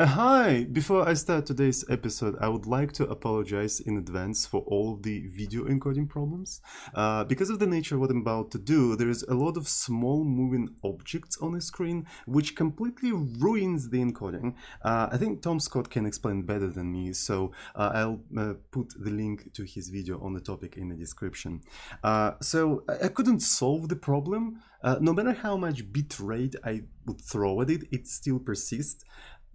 Uh, hi! Before I start today's episode, I would like to apologize in advance for all of the video encoding problems. Uh, because of the nature of what I'm about to do, there is a lot of small moving objects on the screen, which completely ruins the encoding. Uh, I think Tom Scott can explain better than me, so uh, I'll uh, put the link to his video on the topic in the description. Uh, so I I couldn't solve the problem. no matter how much bitrate I would throw at it, it still persists.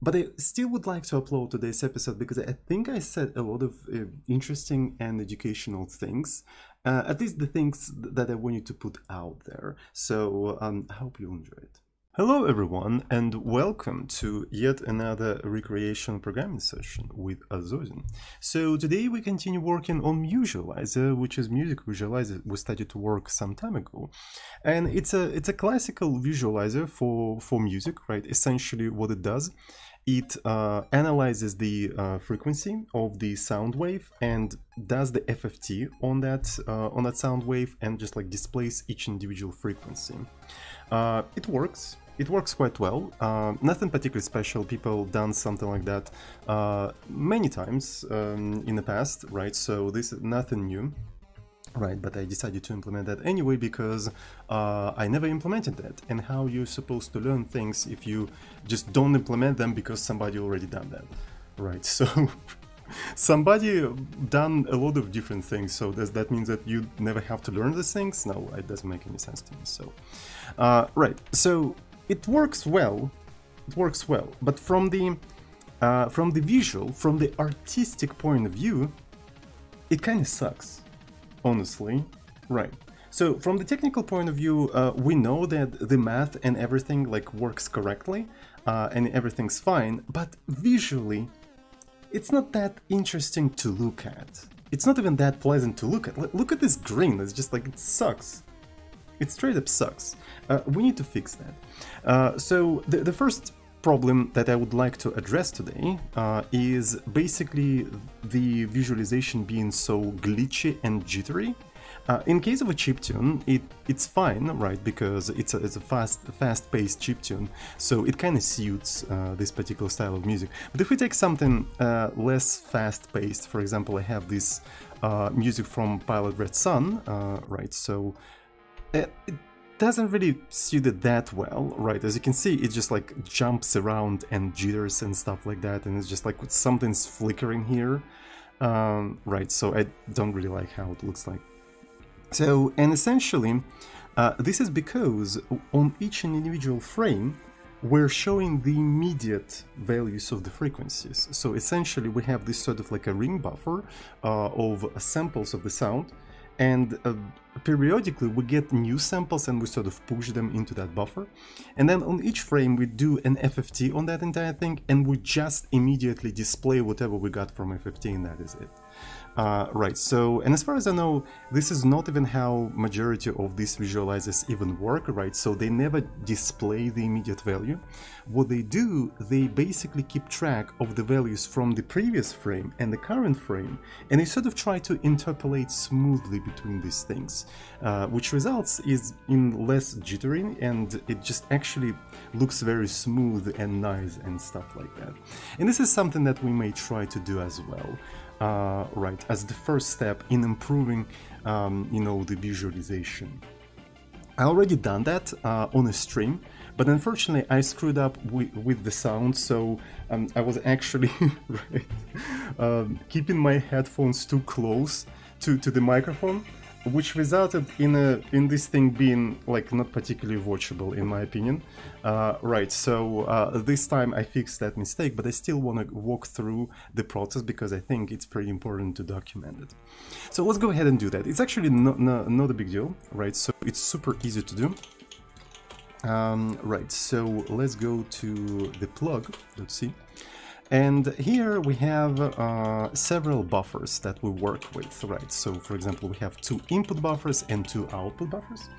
But I still would like to upload today's episode because I think I said a lot of uh, interesting and educational things, uh, at least the things that I wanted to put out there. So um, I hope you enjoy it. Hello everyone and welcome to yet another recreation programming session with Azozin. So today we continue working on Musializer, which is music visualizer we started to work some time ago. And it's a it's a classical visualizer for, for music, right? Essentially what it does it uh, analyzes the uh, frequency of the sound wave and does the FFT on that uh, on that sound wave and just like displays each individual frequency. Uh, it works. It works quite well. Uh, nothing particularly special. People done something like that uh, many times um, in the past, right? So this is nothing new. Right, but I decided to implement that anyway because uh, I never implemented that. And how you're supposed to learn things if you just don't implement them because somebody already done that. Right, so somebody done a lot of different things. So does that mean that you never have to learn these things? No, it doesn't make any sense to me. So, uh, right, so it works well. It works well, but from the uh, from the visual, from the artistic point of view, it kind of sucks honestly. Right. So from the technical point of view, uh, we know that the math and everything like works correctly uh, and everything's fine, but visually, it's not that interesting to look at. It's not even that pleasant to look at. Look at this green, it's just like, it sucks. It straight up sucks. Uh, we need to fix that. Uh, so the, the first problem that I would like to address today uh, is basically the visualization being so glitchy and jittery. Uh, in case of a chiptune, it, it's fine, right, because it's a, it's a fast, fast-paced chiptune, so it kind of suits uh, this particular style of music. But if we take something uh, less fast-paced, for example, I have this uh, music from Pilot Red Sun, uh, right, so it, doesn't really suit it that well, right? As you can see, it just like jumps around and jitters and stuff like that, and it's just like something's flickering here, um, right? So I don't really like how it looks like. So, and essentially, uh, this is because on each individual frame, we're showing the immediate values of the frequencies. So essentially, we have this sort of like a ring buffer uh, of samples of the sound, and uh, periodically we get new samples and we sort of push them into that buffer and then on each frame we do an FFT on that entire thing and we just immediately display whatever we got from FFT and that is it. Uh, right, so, and as far as I know, this is not even how majority of these visualizers even work, right? So they never display the immediate value. What they do, they basically keep track of the values from the previous frame and the current frame, and they sort of try to interpolate smoothly between these things, uh, which results is in less jittering, and it just actually looks very smooth and nice and stuff like that. And this is something that we may try to do as well uh, right as the first step in improving um, you know the visualization. I already done that uh, on a stream but unfortunately I screwed up with, the sound so um, I was actually right, um, keeping my headphones too close to, to the microphone which resulted in a in this thing being like not particularly watchable in my opinion. Uh, right, so uh, this time I fixed that mistake, but I still want to walk through the process because I think it's pretty important to document it. So let's go ahead and do that. It's actually not, not, not a big deal, right? So it's super easy to do. Um, right, so let's go to the plug, let's see. And here we have uh, several buffers that we work with, right? So for example, we have two input buffers and two output buffers.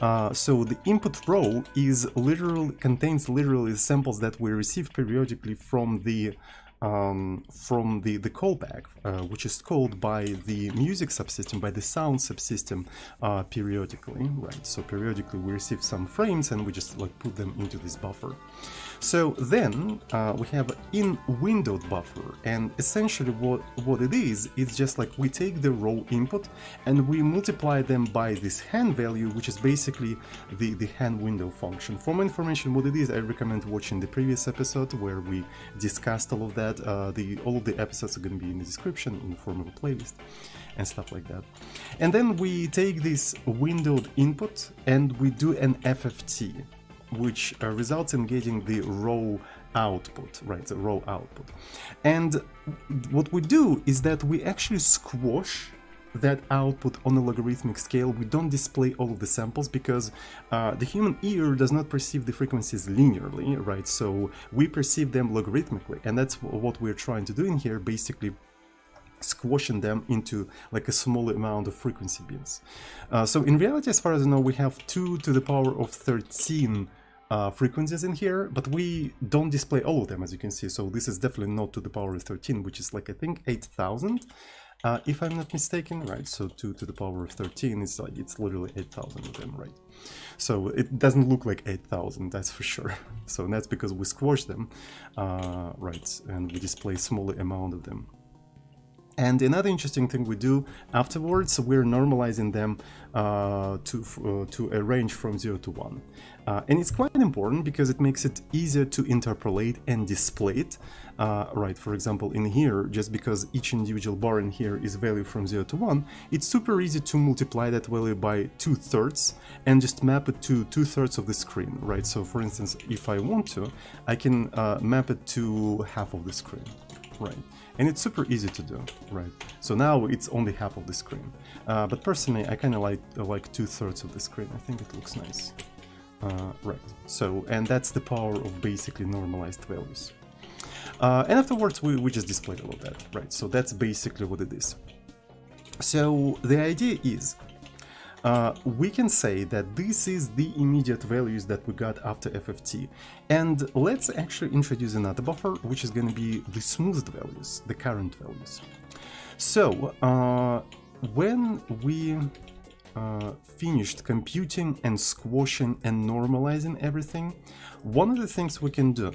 Uh, so the input row is literally contains literally samples that we receive periodically from the um, from the, the callback, uh, which is called by the music subsystem, by the sound subsystem uh, periodically, right? So periodically we receive some frames and we just like put them into this buffer. So then uh, we have in windowed buffer, and essentially what, what it is, it's just like we take the raw input and we multiply them by this Hann value, which is basically the, the Hann window function. For more information what it is, I recommend watching the previous episode where we discussed all of that. Uh, the All of the episodes are going to be in the description in the form of a playlist and stuff like that. And then we take this windowed input and we do an FFT which uh, results in getting the raw output, right, the raw output. And what we do is that we actually squash that output on a logarithmic scale. We don't display all of the samples because uh, the human ear does not perceive the frequencies linearly, right? So we perceive them logarithmically, and that's what we're trying to do in here, basically squashing them into like a small amount of frequency bins. Uh, so in reality, as far as I know, we have 2 to the power of 13 uh, frequencies in here, but we don't display all of them, as you can see. So this is definitely not to the power of 13, which is like, I think, 8,000, uh, if I'm not mistaken, right? So 2 to the power of 13 is like, it's literally 8,000 of them, right? So it doesn't look like 8,000, that's for sure. so that's because we squash them, uh, right? And we display smaller amount of them. And another interesting thing we do afterwards, we're normalizing them uh, to, uh, to a range from 0 to 1. Uh, and it's quite important because it makes it easier to interpolate and display it. Uh, right, for example, in here, just because each individual bar in here is value from 0 to 1, it's super easy to multiply that value by 2 thirds and just map it to 2 thirds of the screen, right? So for instance, if I want to, I can uh, map it to half of the screen right? And it's super easy to do, right? So now it's only half of the screen. Uh, but personally, I kind of like like two thirds of the screen. I think it looks nice. Uh, right. So and that's the power of basically normalized values. Uh, and afterwards, we, we just display all of that, right? So that's basically what it is. So the idea is uh, we can say that this is the immediate values that we got after FFT. And let's actually introduce another buffer, which is going to be the smoothed values, the current values. So, uh, when we uh, finished computing and squashing and normalizing everything, one of the things we can do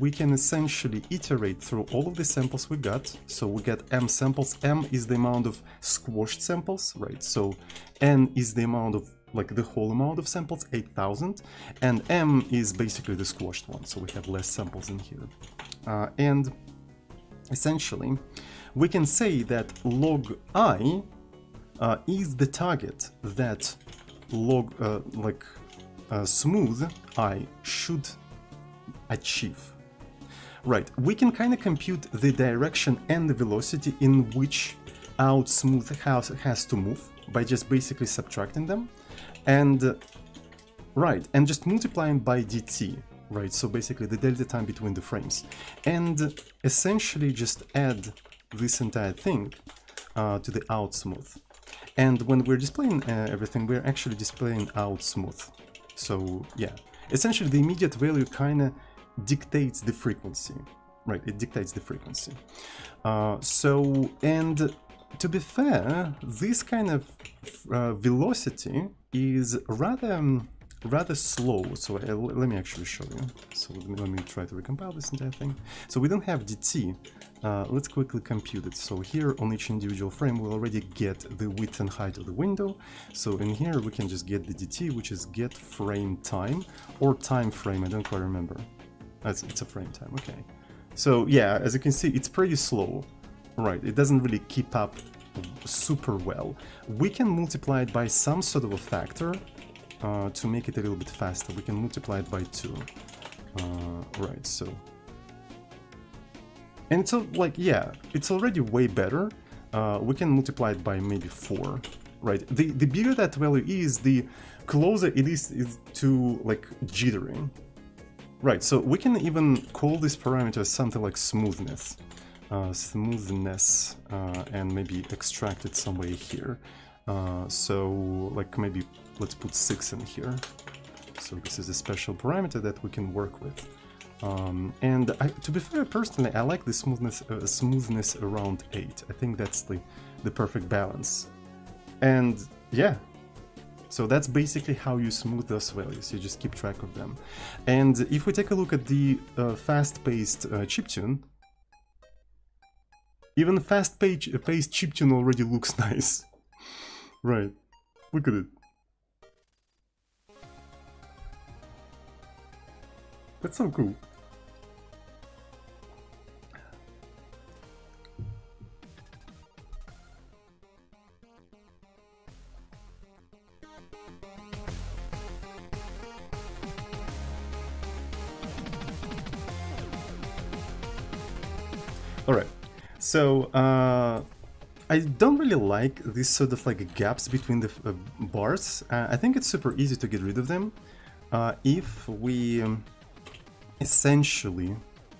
we can essentially iterate through all of the samples we got. So we get m samples. m is the amount of squashed samples, right? So n is the amount of like the whole amount of samples, 8000, and m is basically the squashed one, so we have less samples in here. Uh, and essentially, we can say that log i uh, is the target that log, uh, like uh, smooth i should achieve. Right, we can kind of compute the direction and the velocity in which out smooth has, has to move by just basically subtracting them. And, uh, right, and just multiplying by dt, right, so basically the delta time between the frames. And essentially just add this entire thing uh, to the out smooth. And when we're displaying uh, everything, we're actually displaying out smooth. So yeah, essentially the immediate value kind of dictates the frequency. Right it dictates the frequency. Uh, so and to be fair this kind of uh, velocity is rather um, rather slow so uh, let me actually show you so let me, let me, try to recompile this entire thing so we don't have dt uh, let's quickly compute it so here on each individual frame we already get the width and height of the window so in here we can just get the dt which is get frame time or time frame i don't quite remember that's, it's a frame time, okay. So yeah, as you can see, it's pretty slow. Right, it doesn't really keep up super well. We can multiply it by some sort of a factor uh, to make it a little bit faster. We can multiply it by 2. Uh, right, so... And so, like, yeah, it's already way better. Uh, we can multiply it by maybe 4, right? The, the bigger that value is, the closer it is, is to, like, jittering. Right, so we can even call this parameter something like smoothness. Uh, smoothness, uh, and maybe extract it some way here. Uh, so, like maybe let's put 6 in here. So this is a special parameter that we can work with. Um, and I, to be fair, personally, I like the smoothness uh, smoothness around 8. I think that's the, the perfect balance. And yeah, So that's basically how you smooth those values. You just keep track of them. And if we take a look at the uh, fast-paced uh, chiptune, even fast-paced chiptune already looks nice. right. Look at it. That's so cool. All right, so uh, I don't really like these sort of like gaps between the uh, bars. Uh, I think it's super easy to get rid of them uh, if we um, essentially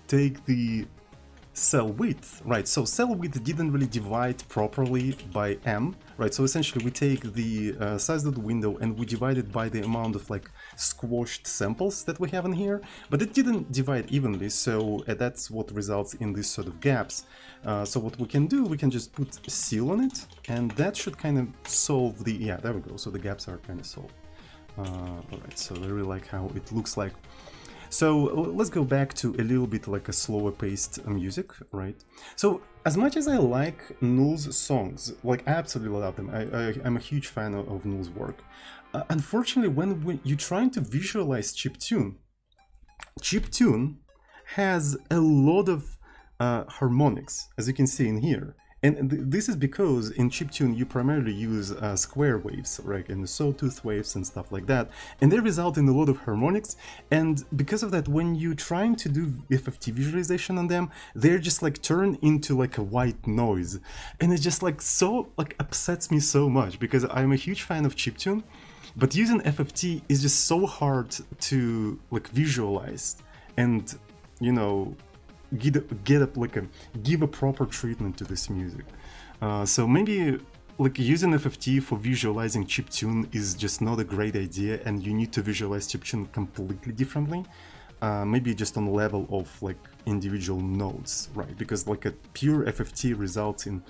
take the cell width, right? So cell width didn't really divide properly by m, right? So essentially we take the uh, size of the window and we divide it by the amount of like squashed samples that we have in here, but it didn't divide evenly, so uh, that's what results in these sort of gaps. Uh, so what we can do, we can just put ceil on it, and that should kind of solve the, yeah, there we go, so the gaps are kind of solved. Uh, Alright, so I really like how it looks like so let's go back to a little bit like a slower paced music, right? So as much as I like nu11's songs, like I absolutely love them, I, am a huge fan of, of nu11's work. Uh, unfortunately, when, you're trying to visualize chiptune, chiptune has a lot of uh, harmonics, as you can see in here. And th this is because in chiptune you primarily use uh, square waves, right, and sawtooth waves and stuff like that, and they result in a lot of harmonics. And because of that, when you're trying to do FFT visualization on them, they're just like turn into like a white noise, and it just like so like upsets me so much because I'm a huge fan of chiptune, but using FFT is just so hard to like visualize, and you know get, get up like a give a proper treatment to this music. Uh, so maybe like using FFT for visualizing chiptune is just not a great idea, and you need to visualize chiptune completely differently. Uh, maybe just on the level of like individual nodes, right? Because like a pure FFT results in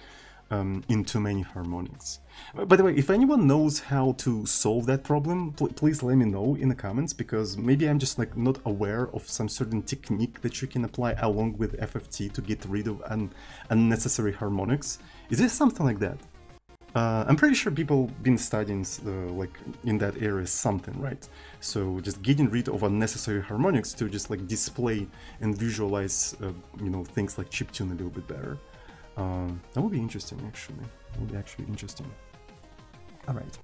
um, in too many harmonics. By the way, if anyone knows how to solve that problem, pl please let me know in the comments, because maybe I'm just like not aware of some certain technique that you can apply along with FFT to get rid of un unnecessary harmonics. Is there something like that? Uh, I'm pretty sure people been studying uh, like in that area something, right? So just getting rid of unnecessary harmonics to just like display and visualize, uh, you know, things like chiptune a little bit better. Um, that would be interesting, actually. That would be actually interesting. All right.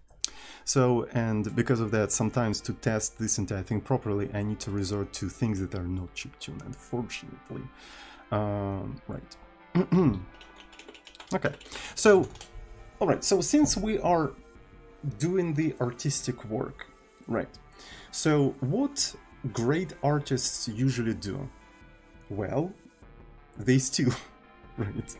So, and because of that, sometimes to test this entire thing properly, I need to resort to things that are not chiptune, unfortunately. Um, right. okay. So, all right. So since we are doing the artistic work, right. So what great artists usually do? Well, they steal. Right.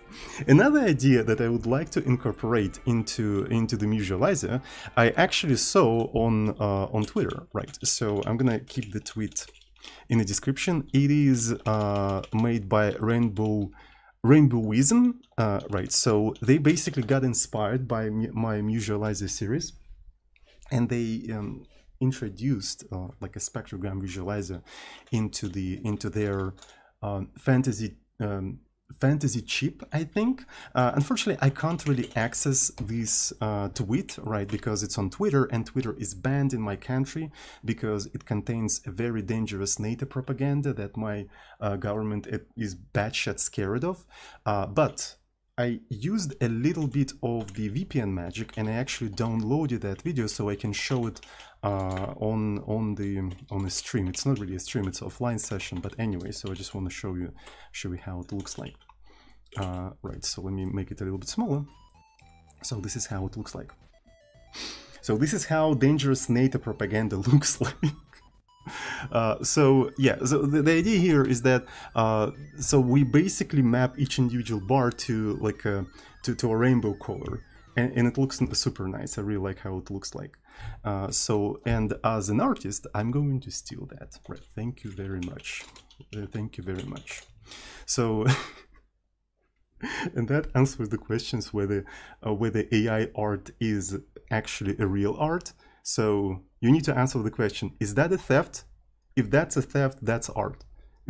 Another idea that I would like to incorporate into into the visualizer, I actually saw on uh, on Twitter. Right. So I'm gonna keep the tweet in the description. It is uh, made by Rainbow Rainbowism. Uh, right. So they basically got inspired by my visualizer series, and they um, introduced uh, like a spectrogram visualizer into the into their um, fantasy um, fantasy chip, I think. Uh, unfortunately, I can't really access this uh, tweet, right, because it's on Twitter, and Twitter is banned in my country because it contains a very dangerous NATO propaganda that my uh, government is batshit scared of. Uh, but I used a little bit of the VPN magic and I actually downloaded that video so I can show it uh, on on the on the stream. It's not really a stream; it's an offline session. But anyway, so I just want to show you show you how it looks like. Uh, right. So let me make it a little bit smaller. So this is how it looks like. So this is how dangerous NATO propaganda looks like. Uh, so yeah, so the, the, idea here is that uh, so we basically map each individual bar to like a to, to a rainbow color, and, and it looks super nice. I really like how it looks like. Uh, so and as an artist, I'm going to steal that. Right. Thank you very much. Uh, thank you very much. So. and that answers the questions whether uh, whether AI art is actually a real art. So you need to answer the question, is that a theft? If that's a theft, that's art.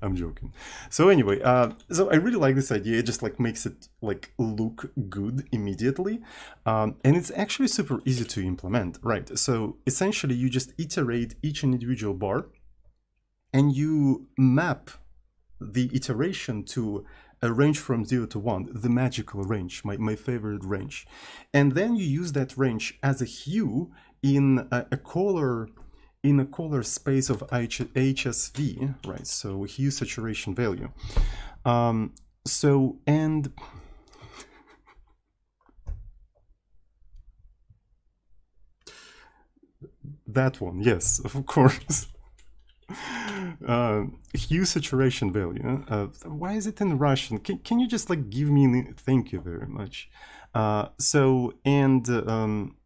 I'm joking. So anyway, uh, so I really like this idea. It just like makes it like look good immediately, um, and it's actually super easy to implement. Right. So essentially, you just iterate each individual bar, and you map the iteration to a range from 0 to 1, the magical range, my, my favorite range. And then you use that range as a hue in a, a color in a color space of HSV, right? So hue saturation value. Um, so, and that one, yes, of course. uh, hue saturation value. Uh, why is it in Russian? Can, can you just like give me? Thank you very much. Uh, so and um,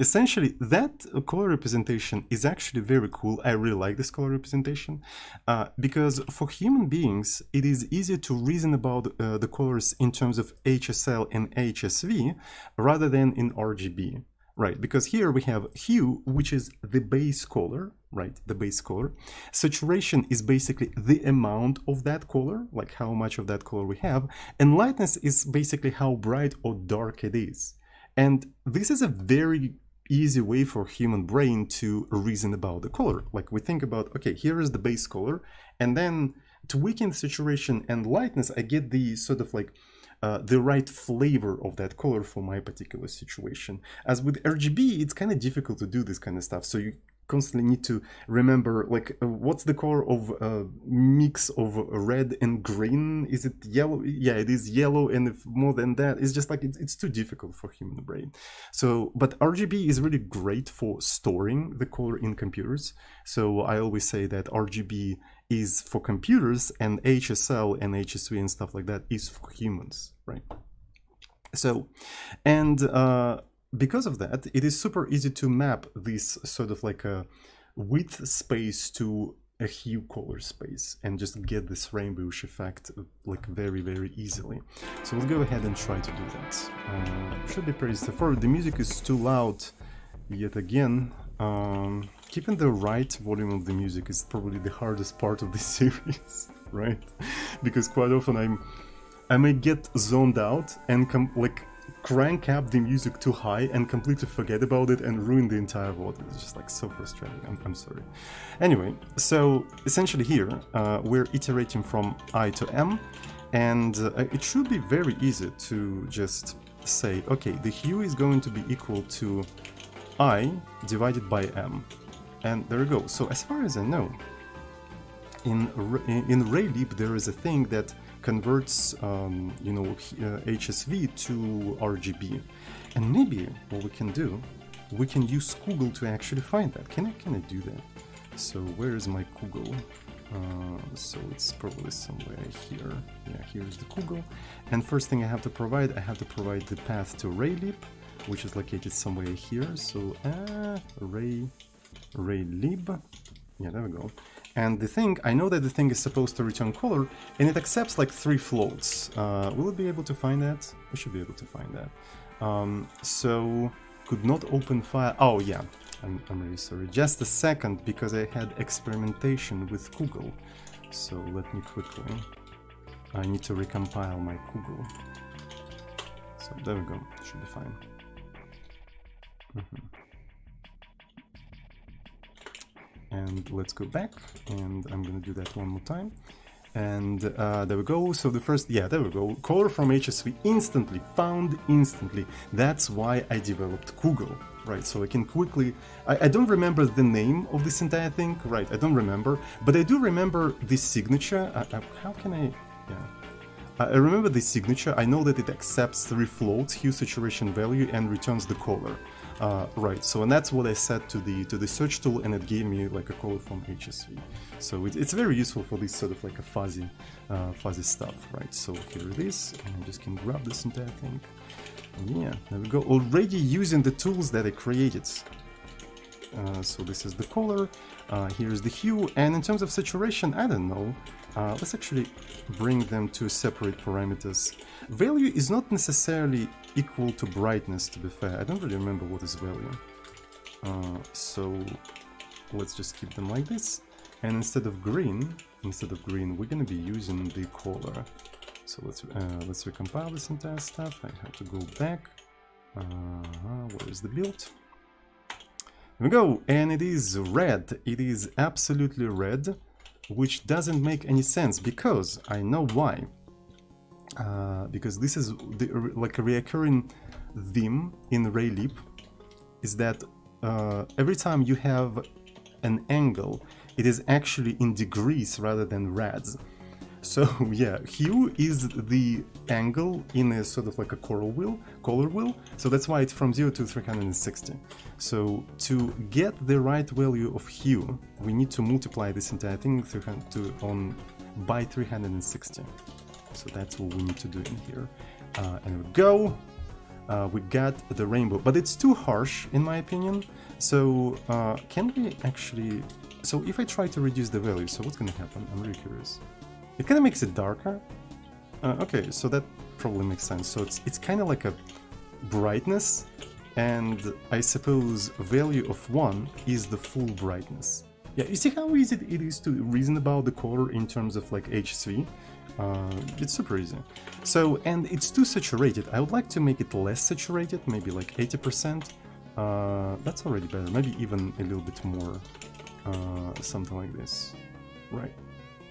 essentially that color representation is actually very cool. I really like this color representation uh, because for human beings it is easier to reason about uh, the colors in terms of HSL and HSV rather than in RGB right? Because here we have hue, which is the base color, right? The base color. Saturation is basically the amount of that color, like how much of that color we have. And lightness is basically how bright or dark it is. And this is a very easy way for human brain to reason about the color. Like we think about, okay, here is the base color, and then tweaking the saturation and lightness, I get the sort of like uh, the right flavor of that color for my particular situation. As with RGB, it's kind of difficult to do this kind of stuff. So you constantly need to remember like uh, what's the color of a uh, mix of red and green is it yellow yeah it is yellow and if more than that it's just like it's too difficult for human brain so but rgb is really great for storing the color in computers so i always say that rgb is for computers and HSL and HSV and stuff like that is for humans, right? So, and uh, because of that, it is super easy to map this sort of like a width space to a hue color space and just get this rainbowish effect like very very easily. So let's go ahead and try to do that. Uh, should be pretty straightforward. The music is too loud yet again. Um, keeping the right volume of the music is probably the hardest part of this series, right? because quite often I'm I may get zoned out and come like crank up the music too high and completely forget about it and ruin the entire audio. It's just like so frustrating. I'm, I'm sorry. Anyway, so essentially here uh, we're iterating from I to M and uh, it should be very easy to just say, okay, the hue is going to be equal to I divided by M and there we go. So as far as I know, in in Raylib there is a thing that converts um, you know uh, HSV to RGB, and maybe what we can do, we can use Coogle to actually find that. Can I can I do that? So where is my Coogle? Uh, so it's probably somewhere here. Yeah, here's the Coogle. And first thing I have to provide, I have to provide the path to Raylib, which is located somewhere here. So uh, Ray raylib. Yeah, there we go. And the thing, I know that the thing is supposed to return color, and it accepts like three floats. Uh, will it be able to find that? We should be able to find that. Um, so, could not open file. Oh, yeah, I'm, I'm really sorry. Just a second, because I had experimentation with Coogle. So, let me quickly. I need to recompile my Coogle. So, there we go. Should be fine. Mm -hmm. And let's go back and I'm gonna do that one more time. And uh, there we go. So the first yeah there we go. Color from HSV instantly found instantly. That's why I developed Coogle right? So I can quickly I, I, don't remember the name of this entire thing right? I don't remember but I do remember this signature. I, I, how can I yeah. I remember this signature. I know that it accepts three floats hue saturation value and returns the color uh, right, so and that's what I said to the to the search tool, and it gave me like a color from HSV. So it, it's very useful for this sort of like a fuzzy, uh, fuzzy stuff, right? So here it is, and I just can grab this entire thing. And yeah, there we go. Already using the tools that I created. Uh, so this is the color, uh, here's the hue, and in terms of saturation, I don't know. Uh, let's actually bring them to separate parameters. Value is not necessarily equal to brightness, to be fair. I don't really remember what is value. Uh, so let's just keep them like this. And instead of green, instead of green, we're gonna be using the color. So let's uh, let's recompile this entire stuff. I have to go back. Uh, where is the build? Here we go, and it is red. It is absolutely red, which doesn't make any sense because I know why. Uh, because this is the, like a recurring theme in Raylib, is that uh, every time you have an angle, it is actually in degrees rather than rads. So yeah, hue is the angle in a sort of like a color wheel, color wheel. So that's why it's from 0 to 360. So to get the right value of hue, we need to multiply this entire thing to, on by 360. So that's what we need to do in here. Uh, and we go. Uh, we got the rainbow, but it's too harsh in my opinion. So uh, can we actually... So if I try to reduce the value, so what's gonna happen? I'm really curious. It kind of makes it darker. Uh, okay, so that probably makes sense. So it's, it's kind of like a brightness, and I suppose value of 1 is the full brightness. Yeah, you see how easy it is to reason about the color in terms of like HSV? Uh, it's super easy. So, and it's too saturated. I would like to make it less saturated, maybe like 80%. Uh, that's already better, maybe even a little bit more, uh, something like this, right?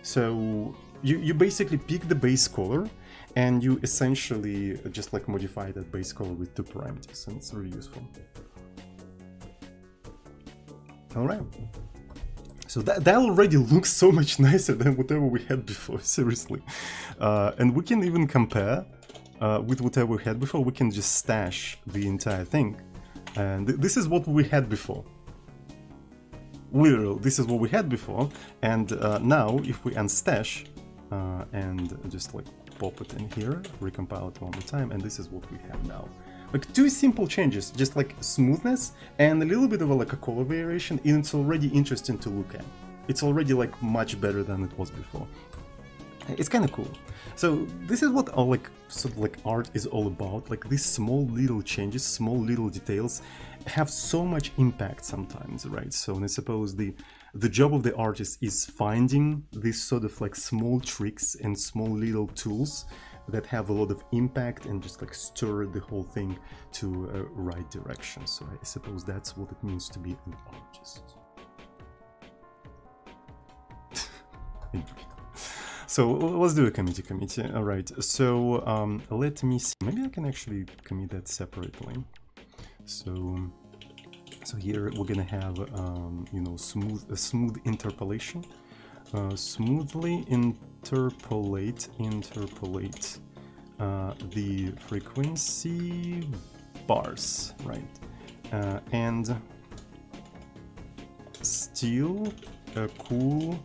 So you, you basically pick the base color and you essentially just like modify that base color with two parameters and it's really useful. Alright. So that, that already looks so much nicer than whatever we had before, seriously. Uh, and we can even compare uh, with whatever we had before, we can just stash the entire thing and th this is what we had before. Literal, this is what we had before, and uh, now if we unstash uh, and just like pop it in here, recompile it one more time, and this is what we have now. Like two simple changes, just like smoothness and a little bit of a, like a color variation, and it's already interesting to look at. It's already like much better than it was before. It's kind of cool. So this is what all like sort of like art is all about. Like these small little changes, small little details have so much impact sometimes, right? So and I suppose the the job of the artist is finding these sort of like small tricks and small little tools that have a lot of impact and just like stir the whole thing to a right direction. So I suppose that's what it means to be an artist. So let's do a committee committee. All right. So um, let me see. Maybe I can actually commit that separately. So so here we're gonna have um, you know smooth a smooth interpolation. Uh, smoothly interpolate interpolate uh, the frequency bars, right? Uh, and still a cool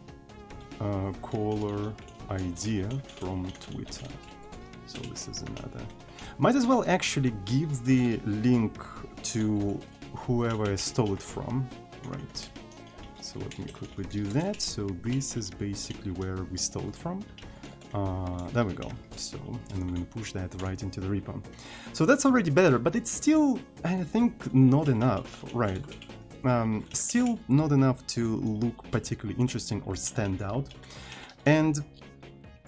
uh, color idea from Twitter. So this is another. Might as well actually give the link to whoever I stole it from, right? So let me quickly do that. So this is basically where we stole it from. Uh, there we go. So, and I'm gonna push that right into the repo. So that's already better, but it's still, I think, not enough, right? Um, still not enough to look particularly interesting or stand out. And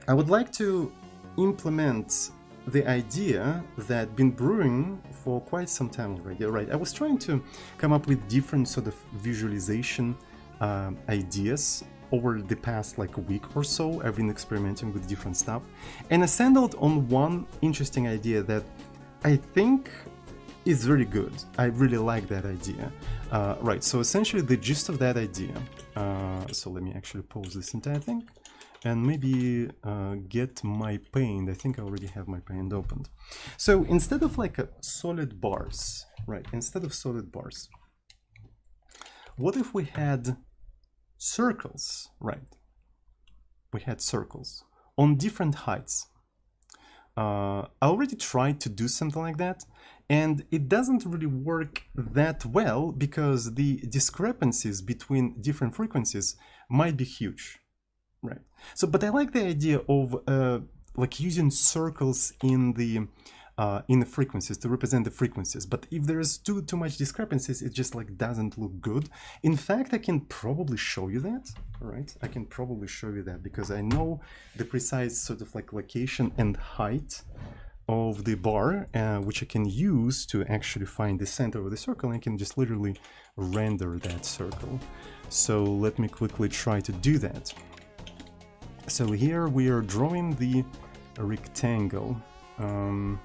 I would like to implement the idea that been brewing for quite some time already. Right, I was trying to come up with different sort of visualization uh, ideas over the past like a week or so. I've been experimenting with different stuff, and I settled on one interesting idea that I think is really good. I really like that idea. Uh, right, so essentially the gist of that idea. Uh, so let me actually pause this entire thing and maybe uh, get my paint. I think I already have my paint opened. So instead of like a solid bars, right, instead of solid bars, what if we had circles, right? We had circles on different heights. Uh, I already tried to do something like that, and it doesn't really work that well because the discrepancies between different frequencies might be huge right? So, but I like the idea of uh, like using circles in the uh, in the frequencies to represent the frequencies. But if there's too too much discrepancies, it just like doesn't look good. In fact, I can probably show you that, right? I can probably show you that because I know the precise sort of like location and height of the bar, uh, which I can use to actually find the center of the circle. I can just literally render that circle. So let me quickly try to do that. So here we are drawing the rectangle. Um,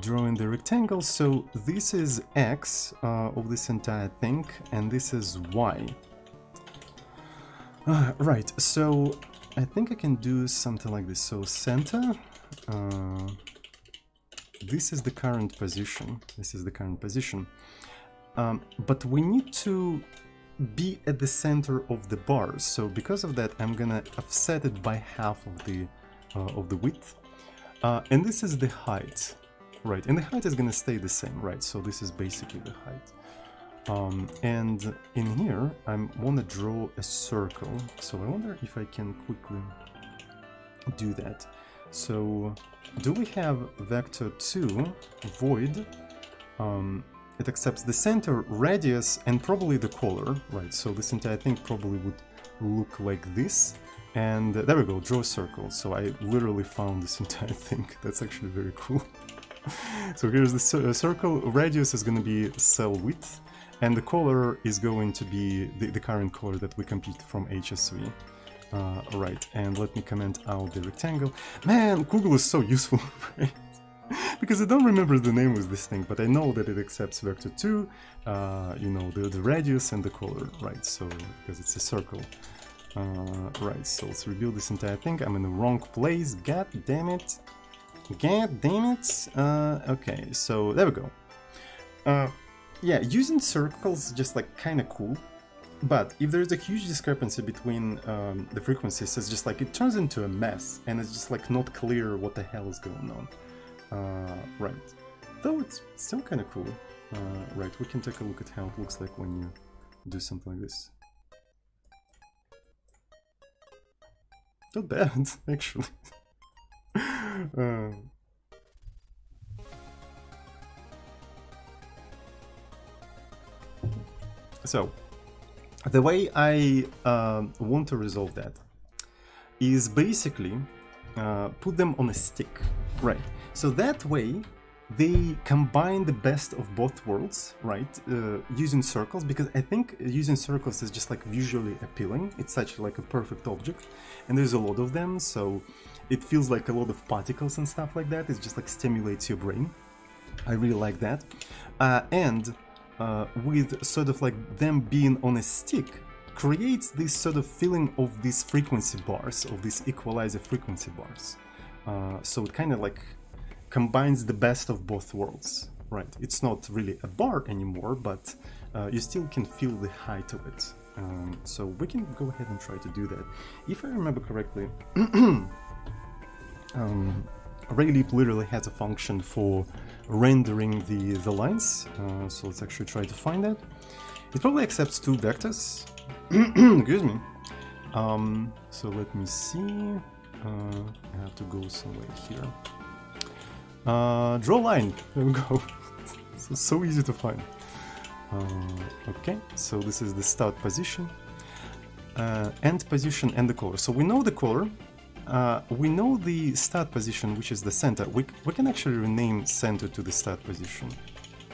drawing the rectangle, so this is x uh, of this entire thing, and this is y. Uh, right, so I think I can do something like this. So center, uh, this is the current position. This is the current position. Um, but we need to be at the center of the bars. So because of that, I'm gonna offset it by half of the uh, of the width. Uh, and this is the height, right? And the height is gonna stay the same, right? So this is basically the height. Um, and in here, I want to draw a circle. So I wonder if I can quickly do that. So do we have vector 2 void um, it accepts the center, radius, and probably the color, right? So this entire thing probably would look like this. And uh, there we go, draw a circle. So I literally found this entire thing. That's actually very cool. so here's the circle, radius is going to be cell width, and the color is going to be the, the current color that we compute from HSV. Uh, right, and let me comment out the rectangle. Man, Coogle is so useful? because I don't remember the name of this thing, but I know that it accepts vector 2, uh, you know, the, the radius and the color, right, so, because it's a circle. Uh, right, so let's rebuild this entire thing. I'm in the wrong place, god damn it. God damn it. Uh, okay, so there we go. Uh, yeah, using circles just like kind of cool. But if there's a huge discrepancy between um, the frequencies, it's just like it turns into a mess and it's just like not clear what the hell is going on. Uh, right. Though it's still kind of cool. Uh, right, we can take a look at how it looks like when you do something like this. Not bad, actually. uh, so, the way I uh, want to resolve that is basically uh, put them on a stick. Right. So that way, they combine the best of both worlds, right? Uh, using circles, because I think using circles is just like visually appealing. It's such like a perfect object, and there's a lot of them, so it feels like a lot of particles and stuff like that. It just like stimulates your brain. I really like that. Uh, and uh, with sort of like them being on a stick, creates this sort of feeling of these frequency bars, of these equalizer frequency bars. Uh, so it kind of like combines the best of both worlds, right? It's not really a bar anymore, but uh, you still can feel the height of it. Um, so we can go ahead and try to do that. If I remember correctly, um, Raylib literally has a function for rendering the, the lines, uh, so let's actually try to find that. It probably accepts two vectors, excuse me. Um, so let me see, uh, I have to go somewhere here. Uh, draw line. There we go. so, so easy to find. Uh, okay, so this is the start position, uh, end position, and the color. So we know the color. Uh, we know the start position, which is the center. We, we can actually rename center to the start position.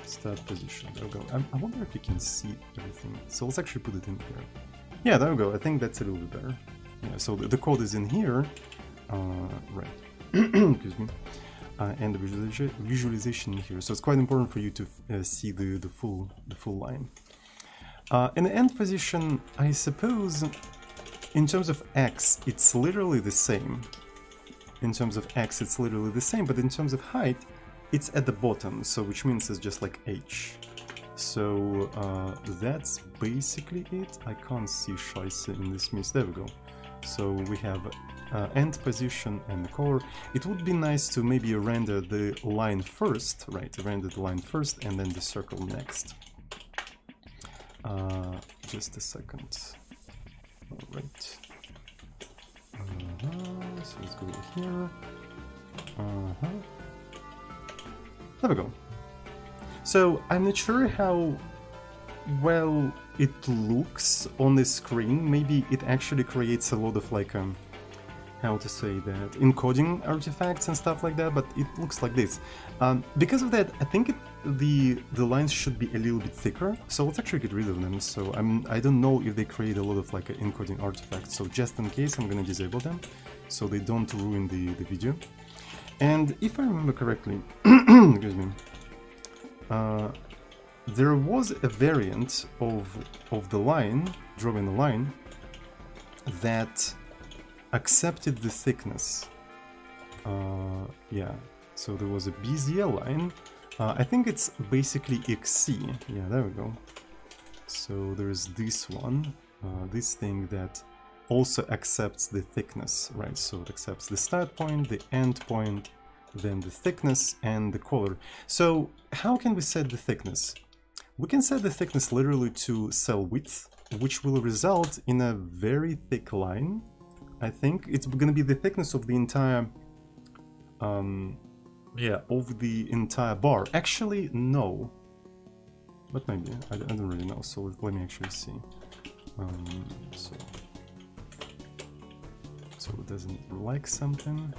Start position. There we go. I, I wonder if you can see everything. So let's actually put it in here. Yeah, there we go. I think that's a little bit better. Yeah, so the, the code is in here. Uh, right. Excuse me uh, and the visualization here. So it's quite important for you to uh, see the, the full the full line. Uh, in the end position, I suppose, in terms of x, it's literally the same. In terms of x, it's literally the same, but in terms of height, it's at the bottom, so which means it's just like h. So uh, that's basically it. I can't see Scheiße in this mist. There we go. So we have uh, end position and the color. It would be nice to maybe render the line first, right? Render the line first and then the circle next. Uh, just a second. Alright. Uh-huh. So let's go here. Uh-huh. There we go. So I'm not sure how well it looks on the screen. Maybe it actually creates a lot of like um how to say that encoding artifacts and stuff like that, but it looks like this. Um, because of that, I think it, the the lines should be a little bit thicker. So let's actually get rid of them. So I'm I don't know if they create a lot of like encoding artifacts. So just in case, I'm gonna disable them so they don't ruin the the video. And if I remember correctly, excuse me, uh, there was a variant of of the line, drawing the line, that accepted the thickness. Uh, yeah, so there was a Bezier line. Uh, I think it's basically XC. Yeah, there we go. So there's this one, uh, this thing that also accepts the thickness, right? So it accepts the start point, the end point, then the thickness and the color. So how can we set the thickness? We can set the thickness literally to cell width, which will result in a very thick line I think it's gonna be the thickness of the entire um yeah of the entire bar. Actually no. But maybe I, I don't really know so let me actually see. Um, so so it doesn't like something.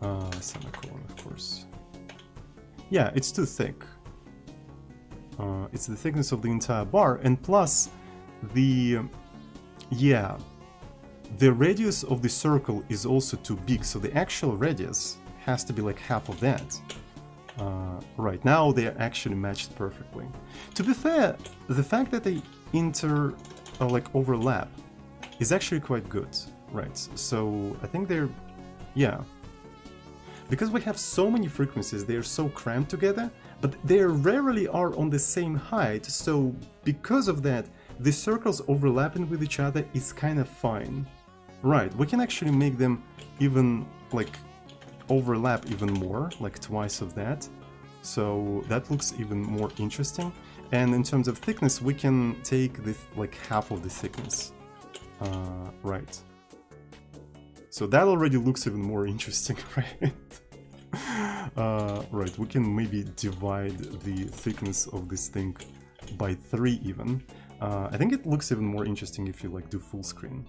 Uh semicolon of course. Yeah it's too thick. Uh, it's the thickness of the entire bar and plus the yeah the radius of the circle is also too big, so the actual radius has to be like half of that. Uh, right now they are actually matched perfectly. To be fair, the fact that they inter or like overlap is actually quite good, right? So I think they're, yeah. Because we have so many frequencies, they are so crammed together, but they rarely are on the same height, so because of that, the circles overlapping with each other is kind of fine. Right, we can actually make them even, like, overlap even more, like twice of that. So that looks even more interesting. And in terms of thickness, we can take the, like, half of the thickness. Uh, right. So that already looks even more interesting, right? uh, right, we can maybe divide the thickness of this thing by 3 even. Uh, I think it looks even more interesting if you like do full screen.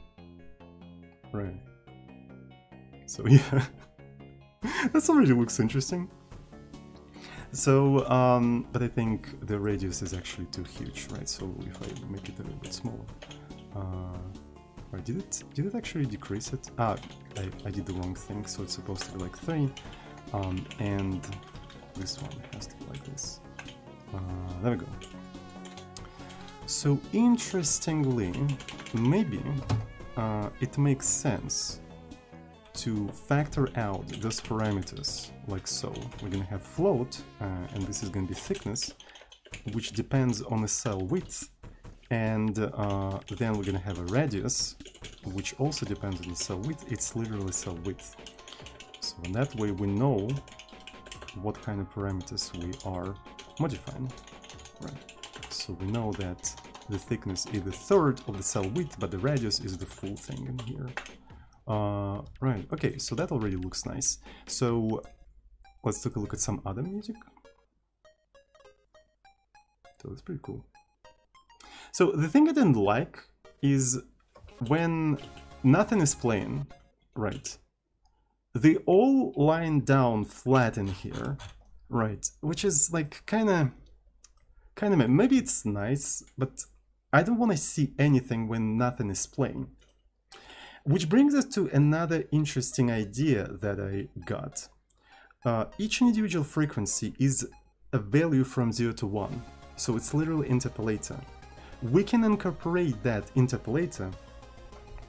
Right. So yeah, that already looks interesting. So, um, but I think the radius is actually too huge, right? So if I make it a little bit smaller, uh, right, did it did it actually decrease it? Ah, I, I did the wrong thing. So it's supposed to be like three, um, and this one has to be like this. Uh, there we go. So interestingly, maybe uh, it makes sense to factor out those parameters like so. We're gonna have float, uh, and this is gonna be thickness, which depends on the cell width, and uh, then we're gonna have a radius, which also depends on the cell width. It's literally cell width. So in that way we know what kind of parameters we are modifying. Right. So we know that the thickness is the third of the cell width, but the radius is the full thing in here. Uh, right, okay, so that already looks nice. So let's take a look at some other music. So that's pretty cool. So the thing I didn't like is when nothing is playing, right, they all line down flat in here, right, which is like kind of, kind of, maybe it's nice, but I don't want to see anything when nothing is playing. Which brings us to another interesting idea that I got. Uh, each individual frequency is a value from 0 to 1, so it's literally interpolator. We can incorporate that interpolator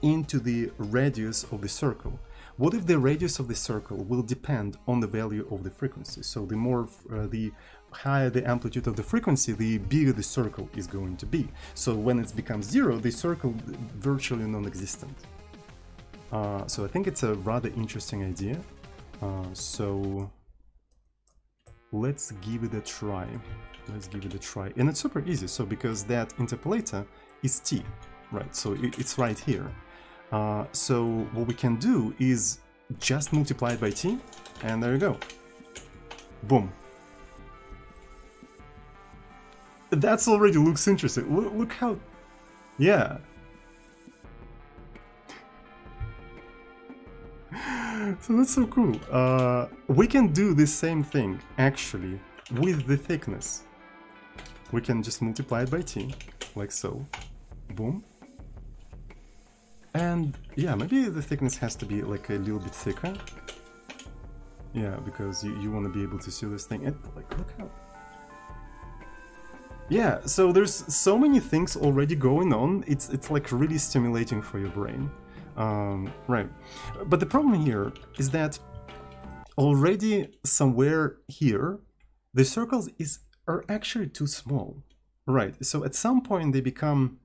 into the radius of the circle. What if the radius of the circle will depend on the value of the frequency? So the more uh, the higher the amplitude of the frequency, the bigger the circle is going to be. So when it becomes zero, the circle virtually non-existent. Uh, so I think it's a rather interesting idea. Uh, so let's give it a try. Let's give it a try. And it's super easy. So because that interpolator is T. right? So it, it's right here. Uh, so what we can do is just multiply it by t, and there you go. Boom. That's already looks interesting. Look, look how... Yeah. so that's so cool. Uh, we can do the same thing, actually, with the thickness. We can just multiply it by t, like so. Boom. And yeah, maybe the thickness has to be like a little bit thicker. Yeah, because you, you want to be able to see this thing. And like, look how... Yeah, so there's so many things already going on. It's it's like really stimulating for your brain. Um, right. But the problem here is that already somewhere here, the circles is are actually too small. Right. So at some point they become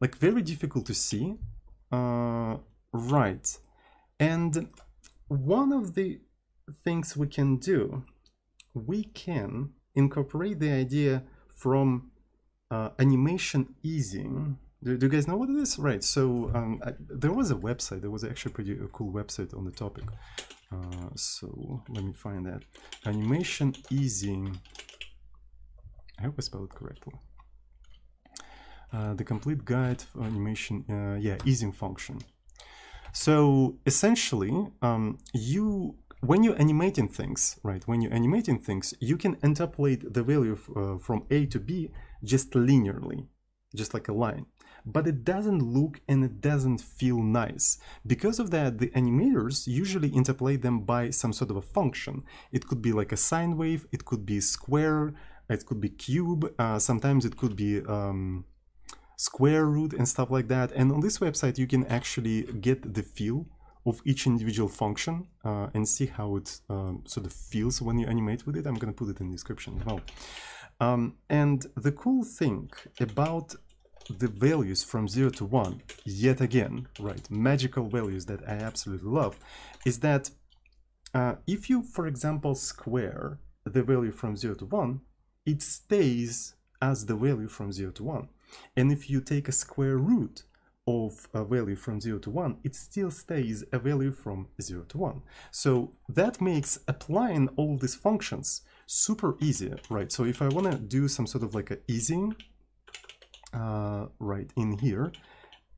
like very difficult to see. Uh, right. And one of the things we can do, we can incorporate the idea from uh, animation easing. Do, do, you guys know what it is? Right, so um, I, there was a website, there was actually a pretty a cool website on the topic. Uh, so let me find that. Animation easing. I hope I spelled it correctly. Uh, the complete guide for animation, uh, yeah, easing function. So essentially, um, you when you're animating things, right, when you're animating things, you can interpolate the value uh, from A to B just linearly, just like a line. But it doesn't look and it doesn't feel nice. Because of that, the animators usually interpolate them by some sort of a function. It could be like a sine wave, it could be square, it could be cube, uh, sometimes it could be um, square root and stuff like that. And on this website, you can actually get the feel of each individual function uh, and see how it um, sort of feels when you animate with it. I'm going to put it in the description as well. Um, and the cool thing about the values from 0 to 1, yet again, right, magical values that I absolutely love, is that uh, if you, for example, square the value from 0 to 1, it stays as the value from 0 to 1. And if you take a square root of a value from 0 to 1, it still stays a value from 0 to 1. So that makes applying all these functions super easy, right? So if I want to do some sort of like a easing, uh, right, in here,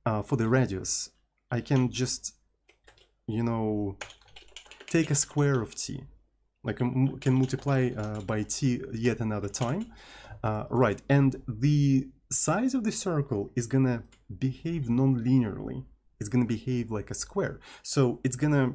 uh, for the radius, I can just, you know, take a square of t. Like I can multiply uh, by t yet another time. Uh, right, and the size of the circle is gonna behave non-linearly. It's gonna behave like a square. So it's gonna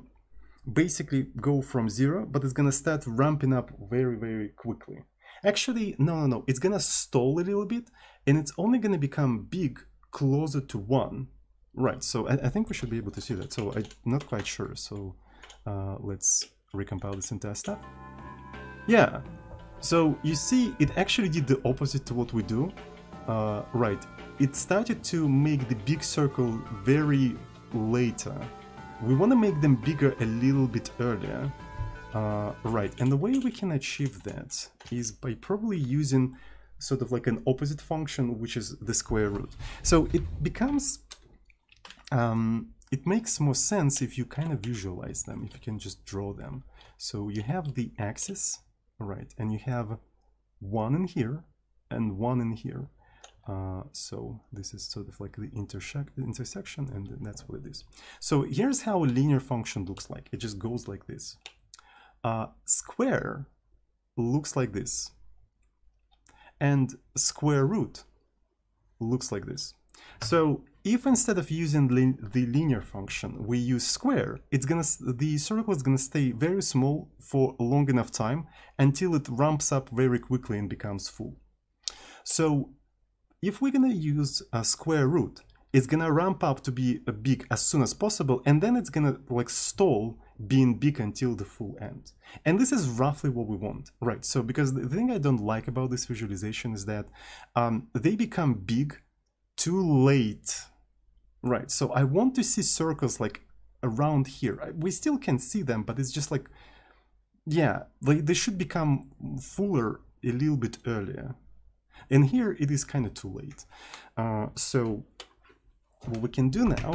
basically go from zero, but it's gonna start ramping up very, very quickly. Actually, no, no, no. It's gonna stall a little bit, and it's only gonna become big closer to one. Right, so I, I think we should be able to see that. So I'm not quite sure. So uh, let's recompile this entire stuff. Yeah, so you see, it actually did the opposite to what we do. Uh, right, it started to make the big circle very later. We want to make them bigger a little bit earlier. Uh, right, and the way we can achieve that is by probably using sort of like an opposite function, which is the square root. So it becomes, um, it makes more sense if you kind of visualize them, if you can just draw them. So you have the axis, right, and you have one in here and one in here. Uh, so this is sort of like the intersect intersection and that's what it is. So here's how a linear function looks like. It just goes like this. Uh, square looks like this. And square root looks like this. So if instead of using the linear function, we use square, it's gonna the circle is gonna stay very small for a long enough time until it ramps up very quickly and becomes full. So if we're gonna use a square root, it's gonna ramp up to be big as soon as possible, and then it's gonna like stall being big until the full end. And this is roughly what we want, right? So because the thing I don't like about this visualization is that um, they become big too late, right? So I want to see circles like around here. We still can see them, but it's just like, yeah, they, they should become fuller a little bit earlier. And here it is kind of too late. Uh, so what we can do now,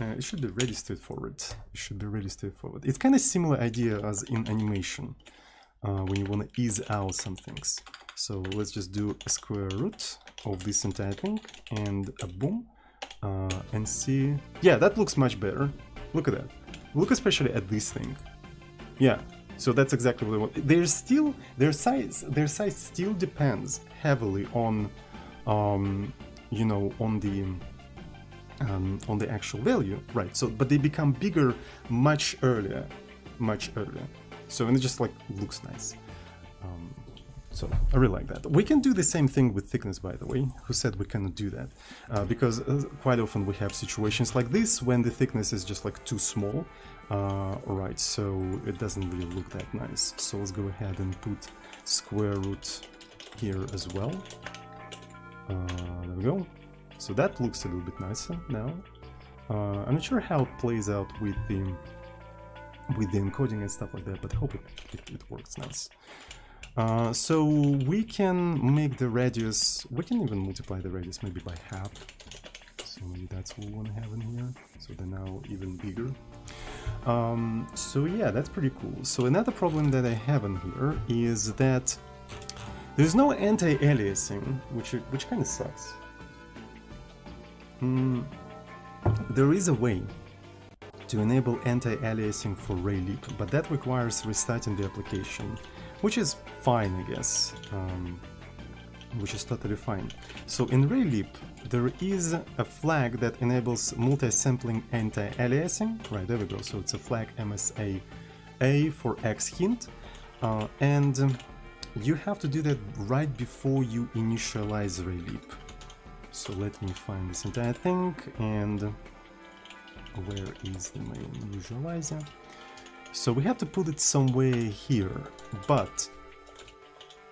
uh, it should be really straightforward. It should be really straightforward. It's kind of similar idea as in animation, uh, when you want to ease out some things. So let's just do a square root of this entire thing and a boom uh, and see. Yeah, that looks much better. Look at that. Look especially at this thing. Yeah, so that's exactly what I want. There's still their size. Their size still depends heavily on, um, you know, on the um, on the actual value, right? So, but they become bigger much earlier, much earlier. So, and it just like looks nice. Um, so I really like that. We can do the same thing with thickness, by the way. Who said we cannot do that? Uh, because uh, quite often we have situations like this when the thickness is just like too small. Uh, right, so it doesn't really look that nice. So let's go ahead and put square root here as well. Uh, there we go. So that looks a little bit nicer now. Uh, I'm not sure how it plays out with the with the encoding and stuff like that, but I hope it, it, it works nice. Uh, so we can make the radius, we can even multiply the radius maybe by half. So maybe that's what we want to have in here. So they're now even bigger. Um, so yeah, that's pretty cool. So another problem that I have in here is that there's no anti-aliasing, which, which kind of sucks. Mm, there is a way to enable anti-aliasing for Raylib, but that requires restarting the application which is fine, I guess. Um, which is totally fine. So in Raylib, there is a flag that enables multi-sampling anti-aliasing. Right, there we go. So it's a flag MSA A for X hint. Uh, and you have to do that right before you initialize Raylib. So let me find this entire thing and where is the main initializer? So we have to put it somewhere here, but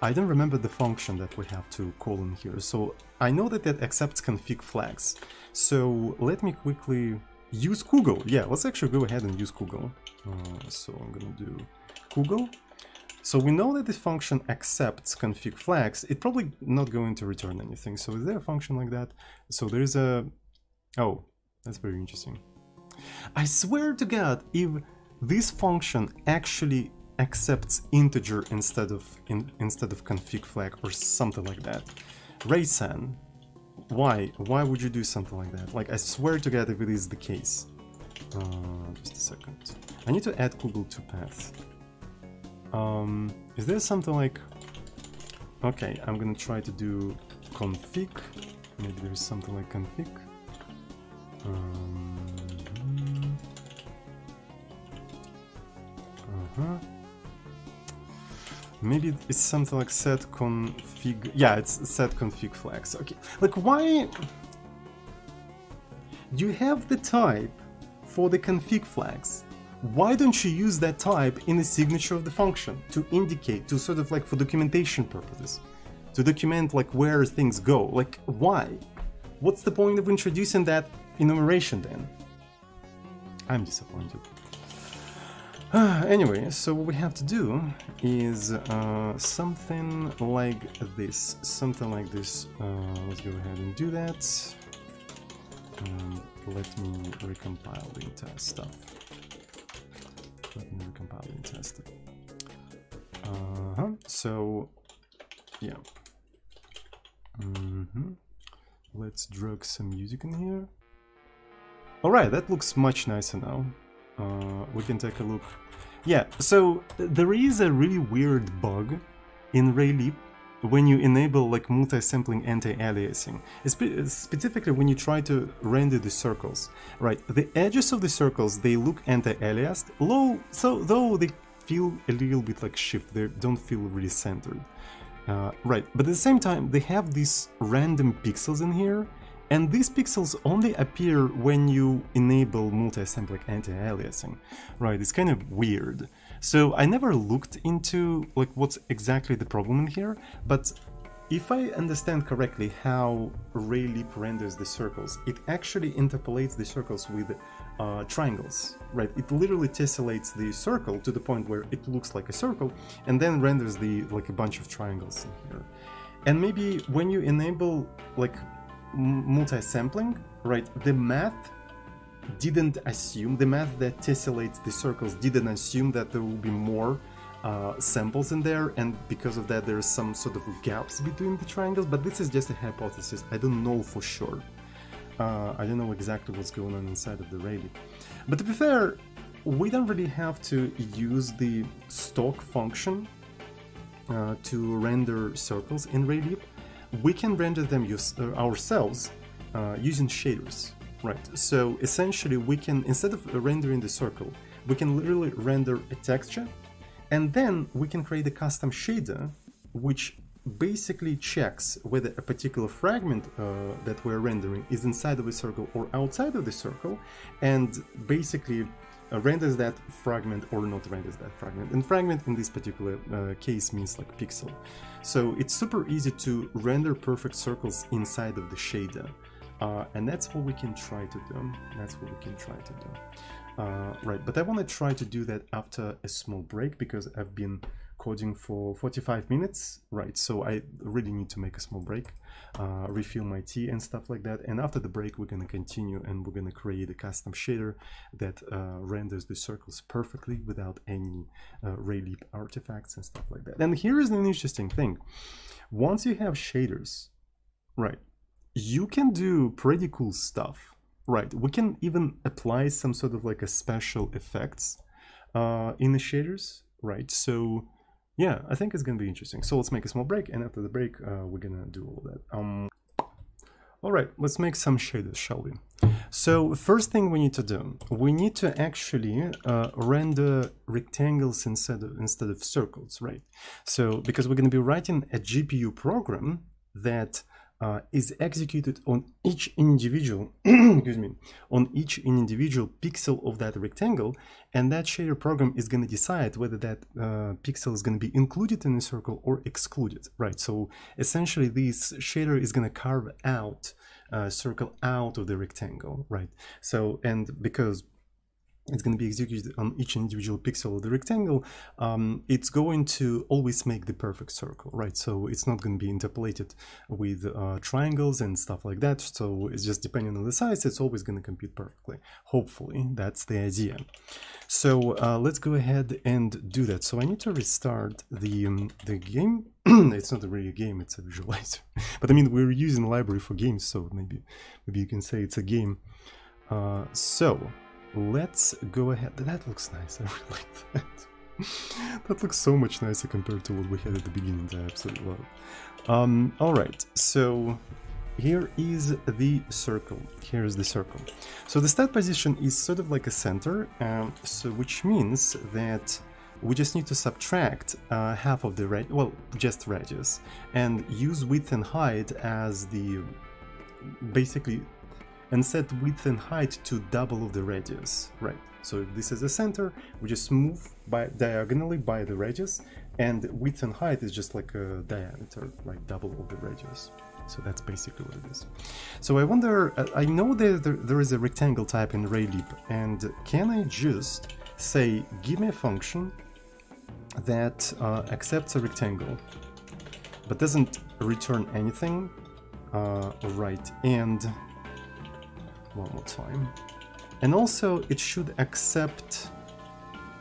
I don't remember the function that we have to call in here. So I know that it accepts config flags. So let me quickly use Coogle. Yeah, let's actually go ahead and use Coogle. Uh, so I'm gonna do Coogle. So we know that this function accepts config flags. It's probably not going to return anything. So is there a function like that? So there's a... Oh, that's very interesting. I swear to God, if this function actually accepts integer instead of in, instead of config flag or something like that. Raysan, why? Why would you do something like that? Like, I swear to God if it is the case. Uh, just a second. I need to add Coogle to path. Um, is there something like... Okay, I'm gonna try to do config. Maybe there's something like config. Um, -huh. Maybe it's something like set config. Yeah, it's set config flags. Okay, like why? You have the type for the config flags. Why don't you use that type in the signature of the function to indicate, to sort of like for documentation purposes, to document like where things go? Like why? What's the point of introducing that enumeration then? I'm disappointed. anyway, so what we have to do is uh, something like this. Something like this. Uh, let's go ahead and do that. Um, let me recompile the entire stuff. Let me the entire stuff. Uh huh. So, yeah. Mm -hmm. Let's drag some music in here. Alright, that looks much nicer now. Uh, we can take a look. Yeah, so there is a really weird bug in Raylib when you enable like multi-sampling anti-aliasing, specifically when you try to render the circles, right? The edges of the circles, they look anti-aliased, low, so though they feel a little bit like shift, they don't feel really centered. Uh, right, but at the same time, they have these random pixels in here and these pixels only appear when you enable multi-sampling anti-aliasing. Right, it's kind of weird. So I never looked into like what's exactly the problem in here, but if I understand correctly how Raylib renders the circles, it actually interpolates the circles with uh, triangles, right? It literally tessellates the circle to the point where it looks like a circle, and then renders the like a bunch of triangles in here. And maybe when you enable like multi-sampling, right? The math didn't assume, the math that tessellates the circles didn't assume that there will be more uh, samples in there and because of that there's some sort of gaps between the triangles but this is just a hypothesis. I don't know for sure. Uh, I don't know exactly what's going on inside of the Raylib but to be fair we don't really have to use the stock function uh, to render circles in Raylib we can render them use, uh, ourselves uh, using shaders right so essentially we can instead of rendering the circle we can literally render a texture and then we can create a custom shader which basically checks whether a particular fragment uh, that we're rendering is inside of a circle or outside of the circle and basically uh, renders that fragment or not renders that fragment. And fragment in this particular uh, case means like pixel. So it's super easy to render perfect circles inside of the shader. Uh, and that's what we can try to do. That's what we can try to do. Uh, right, but I want to try to do that after a small break because I've been coding for 45 minutes, right? So I really need to make a small break, uh, refill my tea and stuff like that. And after the break, we're going to continue and we're going to create a custom shader that uh, renders the circles perfectly without any uh, Raylib artifacts and stuff like that. And here is an interesting thing. Once you have shaders, right, you can do pretty cool stuff Right, we can even apply some sort of like a special effects uh, in the shaders, right? So yeah, I think it's gonna be interesting. So let's make a small break, and after the break, uh, we're gonna do all that. Um, all right, let's make some shaders, shall we? So first thing we need to do, we need to actually uh, render rectangles instead of, instead of circles, right? So because we're going to be writing a GPU program that uh, is executed on each individual excuse me on each individual pixel of that rectangle and that shader program is going to decide whether that uh, pixel is going to be included in the circle or excluded right? So essentially this shader is going to carve out a circle out of the rectangle right? So and because it's going to be executed on each individual pixel of the rectangle, um, it's going to always make the perfect circle, right? So it's not going to be interpolated with uh, triangles and stuff like that. So it's just depending on the size, it's always going to compute perfectly. Hopefully, that's the idea. So uh, let's go ahead and do that. So I need to restart the, um, the game. it's not really a game, it's a visualizer. but I mean, we're using library for games, so maybe, maybe you can say it's a game. Uh, so let's go ahead. That looks nice. I really like that. that looks so much nicer compared to what we had at the beginning. I absolutely love. Um, all right, so here is the circle. Here is the circle. So the start position is sort of like a center, um, so which means that we just need to subtract uh, half of the radius, well, just radius, and use width and height as the basically and set width and height to double of the radius, right? So if this is the center, we just move by diagonally by the radius, and width and height is just like a diameter, right? Double of the radius. So that's basically what it is. So I wonder, I know that there, there is a rectangle type in Raylib, and can I just say, give me a function that uh, accepts a rectangle, but doesn't return anything, uh, right? And one more time. And also it should accept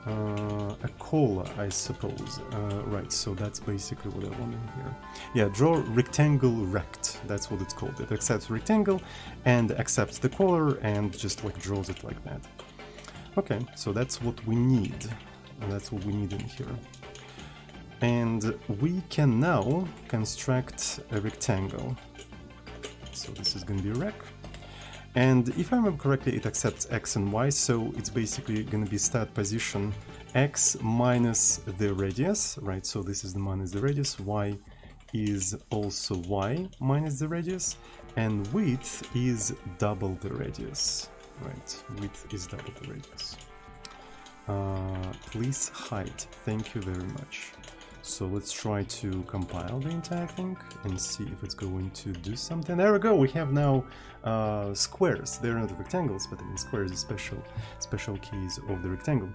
uh, a caller, I suppose. Uh, right, so that's basically what I want in here. Yeah, draw rectangle rect, that's what it's called. It accepts rectangle and accepts the color and just like draws it like that. Okay, so that's what we need. That's what we need in here. And we can now construct a rectangle. So this is going to be a rect. And if I remember correctly, it accepts x and y, so it's basically going to be start position x minus the radius, right? So this is the minus the radius, y is also y minus the radius, and width is double the radius, right? Width is double the radius. Uh, please height, thank you very much. So let's try to compile the entire thing and see if it's going to do something. There we go, we have now uh, squares. They're not rectangles, but I mean squares is special, special case of the rectangle.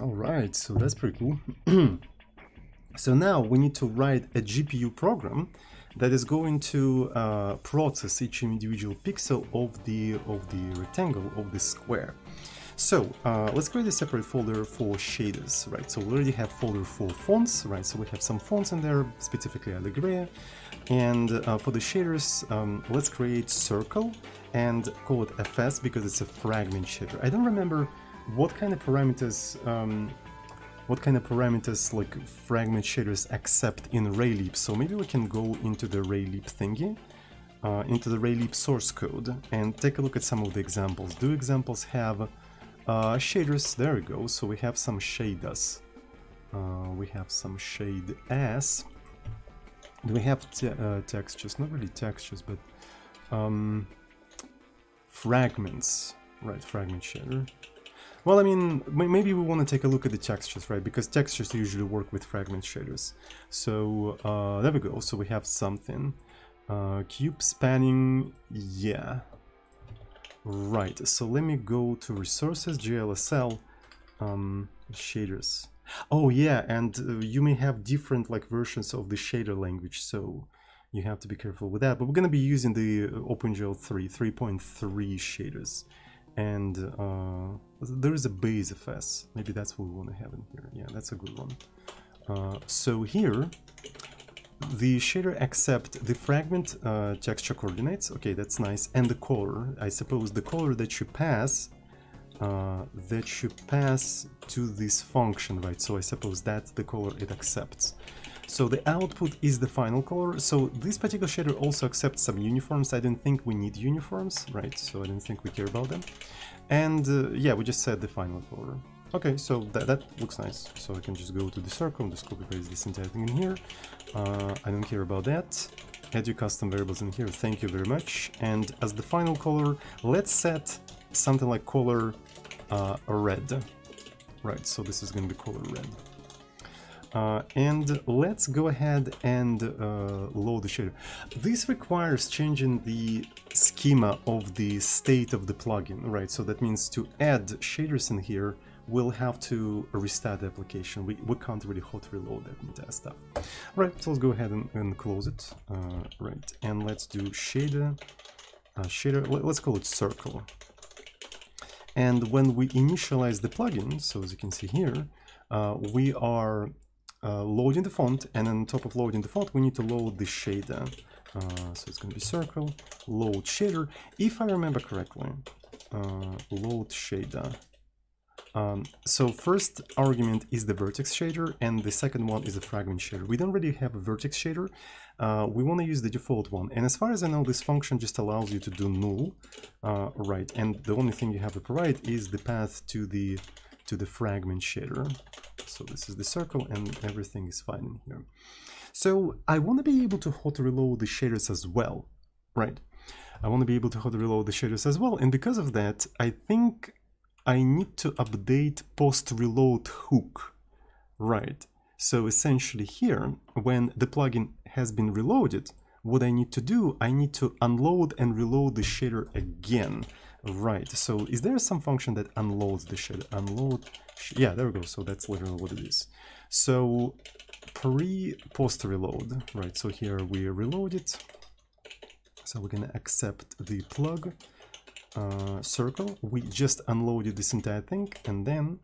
Alright, so that's pretty cool. so now we need to write a GPU program that is going to uh, process each individual pixel of the of the rectangle of the square. So uh, let's create a separate folder for shaders, right? So we already have folder for fonts, right? So we have some fonts in there, specifically Alegreya. And uh, for the shaders, um, let's create circle and call it FS because it's a fragment shader. I don't remember what kind of parameters um, what kind of parameters like fragment shaders accept in Raylib. So maybe we can go into the Raylib thingy, uh, into the Raylib source code and take a look at some of the examples. Do examples have uh, shaders? There we go. So we have some shaders. Uh, we have some shade S. Do we have te uh, textures? Not really textures, but um, fragments. Right, fragment shader. Well, I mean, maybe we want to take a look at the textures, right? Because textures usually work with fragment shaders. So uh, there we go. So we have something. Uh, cube spanning, yeah. Right, so let me go to resources, GLSL, um, shaders. Oh yeah, and uh, you may have different like versions of the shader language, so you have to be careful with that. But we're going to be using the OpenGL 3, 3.3 shaders and uh, there is a base FS. Maybe that's what we want to have in here. Yeah, that's a good one. Uh, so here, the shader accept the fragment uh, texture coordinates. Okay, that's nice. And the color. I suppose the color that you pass, uh, that you pass to this function, right? So I suppose that's the color it accepts. So the output is the final color. So this particular shader also accepts some uniforms. I don't think we need uniforms, right? So I don't think we care about them. And uh, yeah, we just set the final color. Okay, so that, that looks nice. So I can just go to the circle and just copy paste this entire thing in here. Uh, I don't care about that. Add your custom variables in here, thank you very much. And as the final color, let's set something like color uh, red. Right, so this is going to be color red. Uh, and let's go ahead and uh, load the shader. This requires changing the schema of the state of the plugin, right? So that means to add shaders in here, we'll have to restart the application. We, we can't really hot reload that entire stuff. Right, so let's go ahead and, and close it. Uh, right, and let's do shader, uh, shader, let's call it circle. And when we initialize the plugin, so as you can see here, uh, we are uh, loading the font, and on top of loading the font, we need to load the shader. Uh, so it's going to be circle, load shader. If I remember correctly, uh, load shader. Um, so first argument is the vertex shader, and the second one is the fragment shader. We don't really have a vertex shader. Uh, we want to use the default one. And as far as I know, this function just allows you to do null, uh, right? And the only thing you have to provide is the path to the to the fragment shader. So this is the circle and everything is fine in here. So I want to be able to hot reload the shaders as well, right? I want to be able to hot reload the shaders as well. And because of that, I think I need to update post reload hook, right? So essentially here, when the plugin has been reloaded, what I need to do, I need to unload and reload the shader again. Right, so is there some function that unloads the shader? Unload, sh yeah, there we go, so that's literally what it is. So pre-post reload, right, so here we reload it. So we're gonna accept the plug uh, circle. We just unloaded this entire thing and then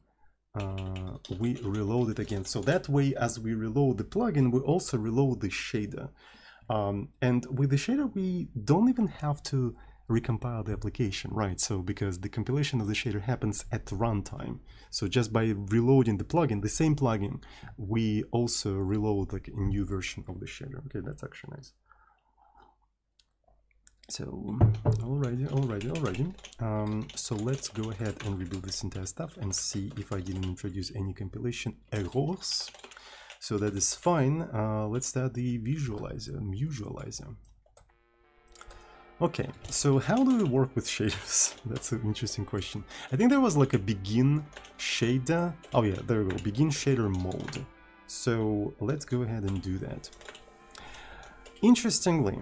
uh, we reload it again. So that way, as we reload the plugin, we also reload the shader. Um, and with the shader, we don't even have to recompile the application, right? So because the compilation of the shader happens at runtime. So just by reloading the plugin, the same plugin, we also reload like a new version of the shader. Okay, that's actually nice. So, alrighty, alrighty, alrighty. Um, so let's go ahead and rebuild this entire stuff and see if I didn't introduce any compilation errors. So that is fine. Uh, let's start the visualizer, visualizer. Okay, so how do we work with shaders? That's an interesting question. I think there was like a begin shader. Oh yeah, there we go, begin shader mode. So let's go ahead and do that. Interestingly,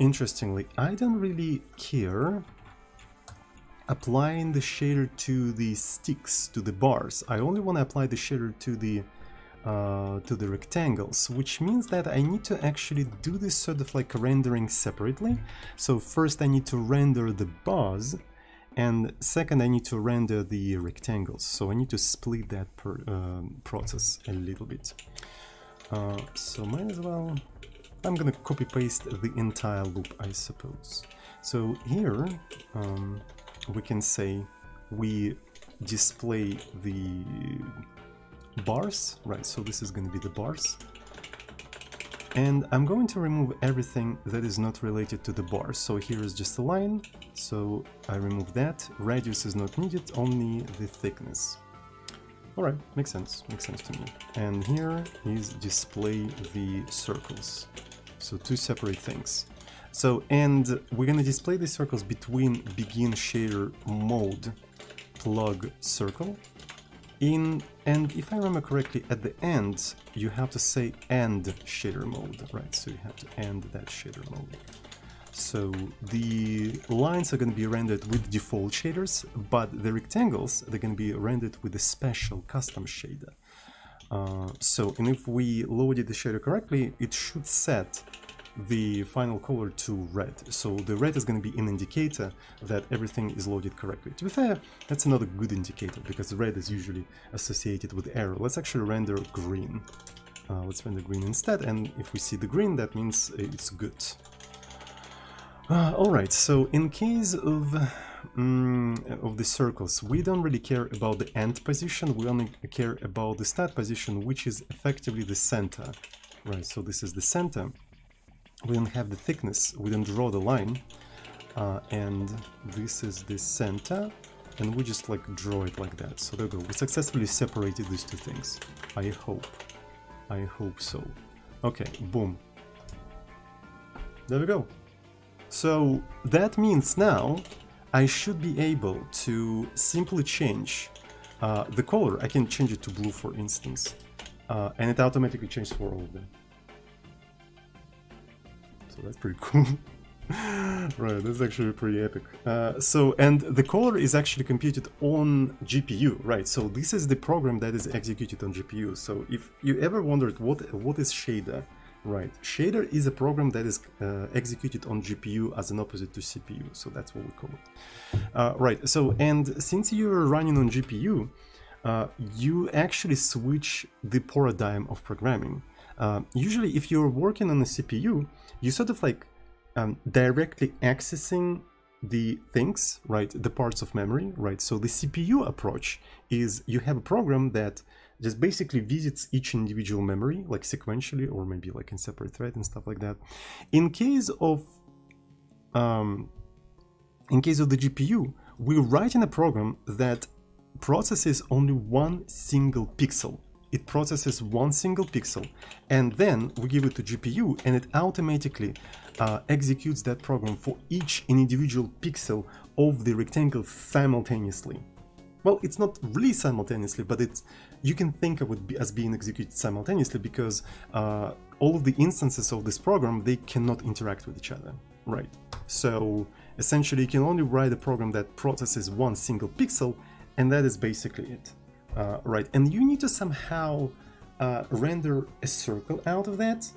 interestingly, I don't really care applying the shader to the sticks, to the bars. I only want to apply the shader to the uh, to the rectangles, which means that I need to actually do this sort of like rendering separately. So first I need to render the bars, and second I need to render the rectangles. So I need to split that per, uh, process a little bit. Uh, so might as well... I'm gonna copy paste the entire loop, I suppose. So here um, we can say we display the bars, right, so this is going to be the bars. And I'm going to remove everything that is not related to the bars. So here is just a line, so I remove that. Radius is not needed, only the thickness. Alright, makes sense, makes sense to me. And here is display the circles. So two separate things. So, and we're gonna display the circles between begin shader mode plug circle in and if I remember correctly at the end you have to say end shader mode right? So you have to end that shader mode. So the lines are going to be rendered with default shaders but the rectangles they're going to be rendered with a special custom shader uh, so and if we loaded the shader correctly it should set the final color to red. So the red is going to be an indicator that everything is loaded correctly. To be fair, that's another good indicator because red is usually associated with error. Let's actually render green. Uh, let's render green instead, and if we see the green, that means it's good. Uh, Alright, so in case of um, of the circles, we don't really care about the end position, we only care about the start position, which is effectively the center. Right, so this is the center we don't have the thickness, we don't draw the line, uh, and this is the center, and we just like draw it like that. So there we go, we successfully separated these two things. I hope. I hope so. Okay, boom. There we go. So that means now I should be able to simply change uh, the color. I can change it to blue, for instance, uh, and it automatically changes for all of them So that's pretty cool. right, that's actually pretty epic. Uh, so, and the color is actually computed on GPU, right? So this is the program that is executed on GPU. So if you ever wondered what what is shader, right? Shader is a program that is uh, executed on GPU as an opposite to CPU. So that's what we call it. Uh, right. So and since you're running on GPU, uh, you actually switch the paradigm of programming. Uh, usually, if you're working on a CPU, you sort of like um, directly accessing the things, right, the parts of memory, right? So the CPU approach is you have a program that just basically visits each individual memory, like sequentially or maybe like in separate thread and stuff like that. In case of um, in case of the GPU, we're writing a program that processes only one single pixel it processes one single pixel and then we give it to GPU and it automatically uh, executes that program for each individual pixel of the rectangle simultaneously. Well, it's not really simultaneously, but it's you can think of it as being executed simultaneously because uh, all of the instances of this program, they cannot interact with each other, right? So essentially you can only write a program that processes one single pixel and that is basically it. Uh, right, and you need to somehow uh, render a circle out of that.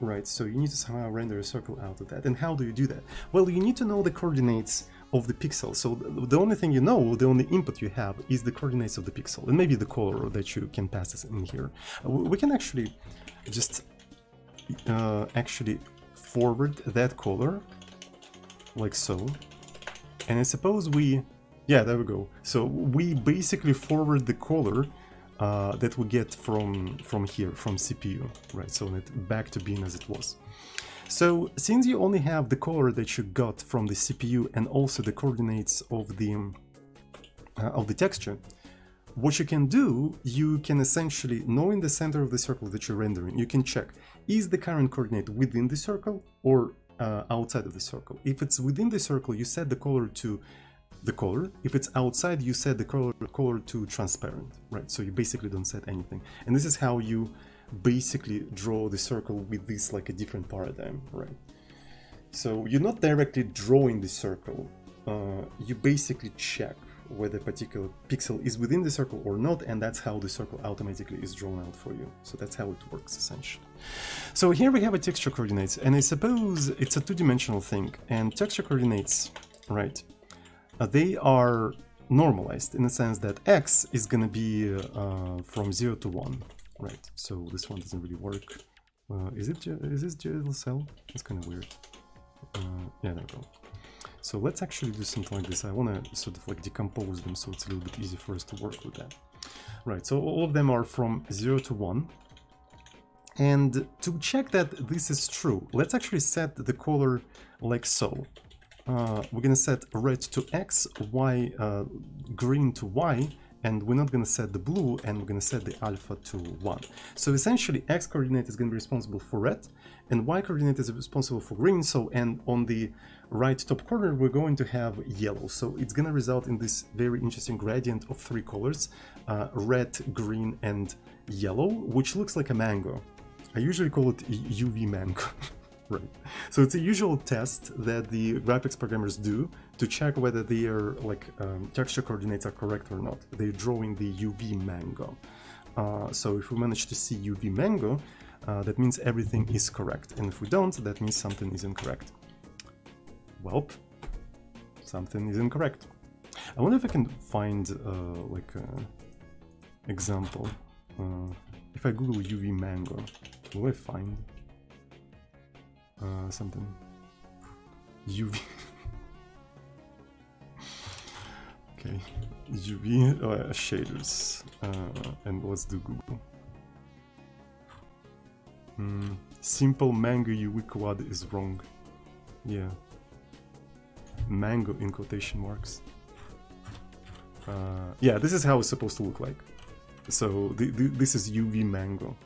Right, so you need to somehow render a circle out of that. And how do you do that? Well, you need to know the coordinates of the pixel. So the only thing you know, the only input you have is the coordinates of the pixel and maybe the color that you can pass us in here. Uh, we can actually just uh, actually forward that color like so. And I suppose we yeah, there we go. So we basically forward the color uh, that we get from from here, from CPU, right? So it back to being as it was. So since you only have the color that you got from the CPU and also the coordinates of the uh, of the texture, what you can do, you can essentially, knowing the center of the circle that you're rendering, you can check, is the current coordinate within the circle or uh, outside of the circle? If it's within the circle, you set the color to the color. If it's outside, you set the color, color to transparent, right? So you basically don't set anything. And this is how you basically draw the circle with this like a different paradigm, right? So you're not directly drawing the circle. Uh, you basically check whether a particular pixel is within the circle or not, and that's how the circle automatically is drawn out for you. So that's how it works essentially. So here we have a texture coordinates, and I suppose it's a two-dimensional thing, and texture coordinates, right, uh, they are normalized in the sense that x is gonna be uh, from 0 to 1, right? So this one doesn't really work. Uh, is it is this GLSL? It's kind of weird. Uh, yeah, there we go. So let's actually do something like this. I want to sort of like decompose them so it's a little bit easier for us to work with that. Right, so all of them are from 0 to 1. And to check that this is true, let's actually set the color like so. Uh, we're gonna set red to X, Y, uh, green to Y, and we're not going to set the blue and we're going to set the alpha to 1. So essentially x coordinate is going to be responsible for red and y coordinate is responsible for green. So and on the right top corner we're going to have yellow. So it's going to result in this very interesting gradient of three colors uh, red green and yellow which looks like a mango. I usually call it UV mango Right. So it's a usual test that the graphics programmers do to check whether their like um, texture coordinates are correct or not. They're drawing the UV mango. Uh, so if we manage to see UV mango, uh, that means everything is correct. And if we don't, that means something is incorrect. Well, something is incorrect. I wonder if I can find uh, like an example. Uh, if I Google UV mango, will I find? Uh, something. UV okay. UV uh, shaders. Uh, and let's do Google? Mm, simple mango UV quad is wrong. Yeah. Mango in quotation marks. Uh, yeah this is how it's supposed to look like. So this is UV mango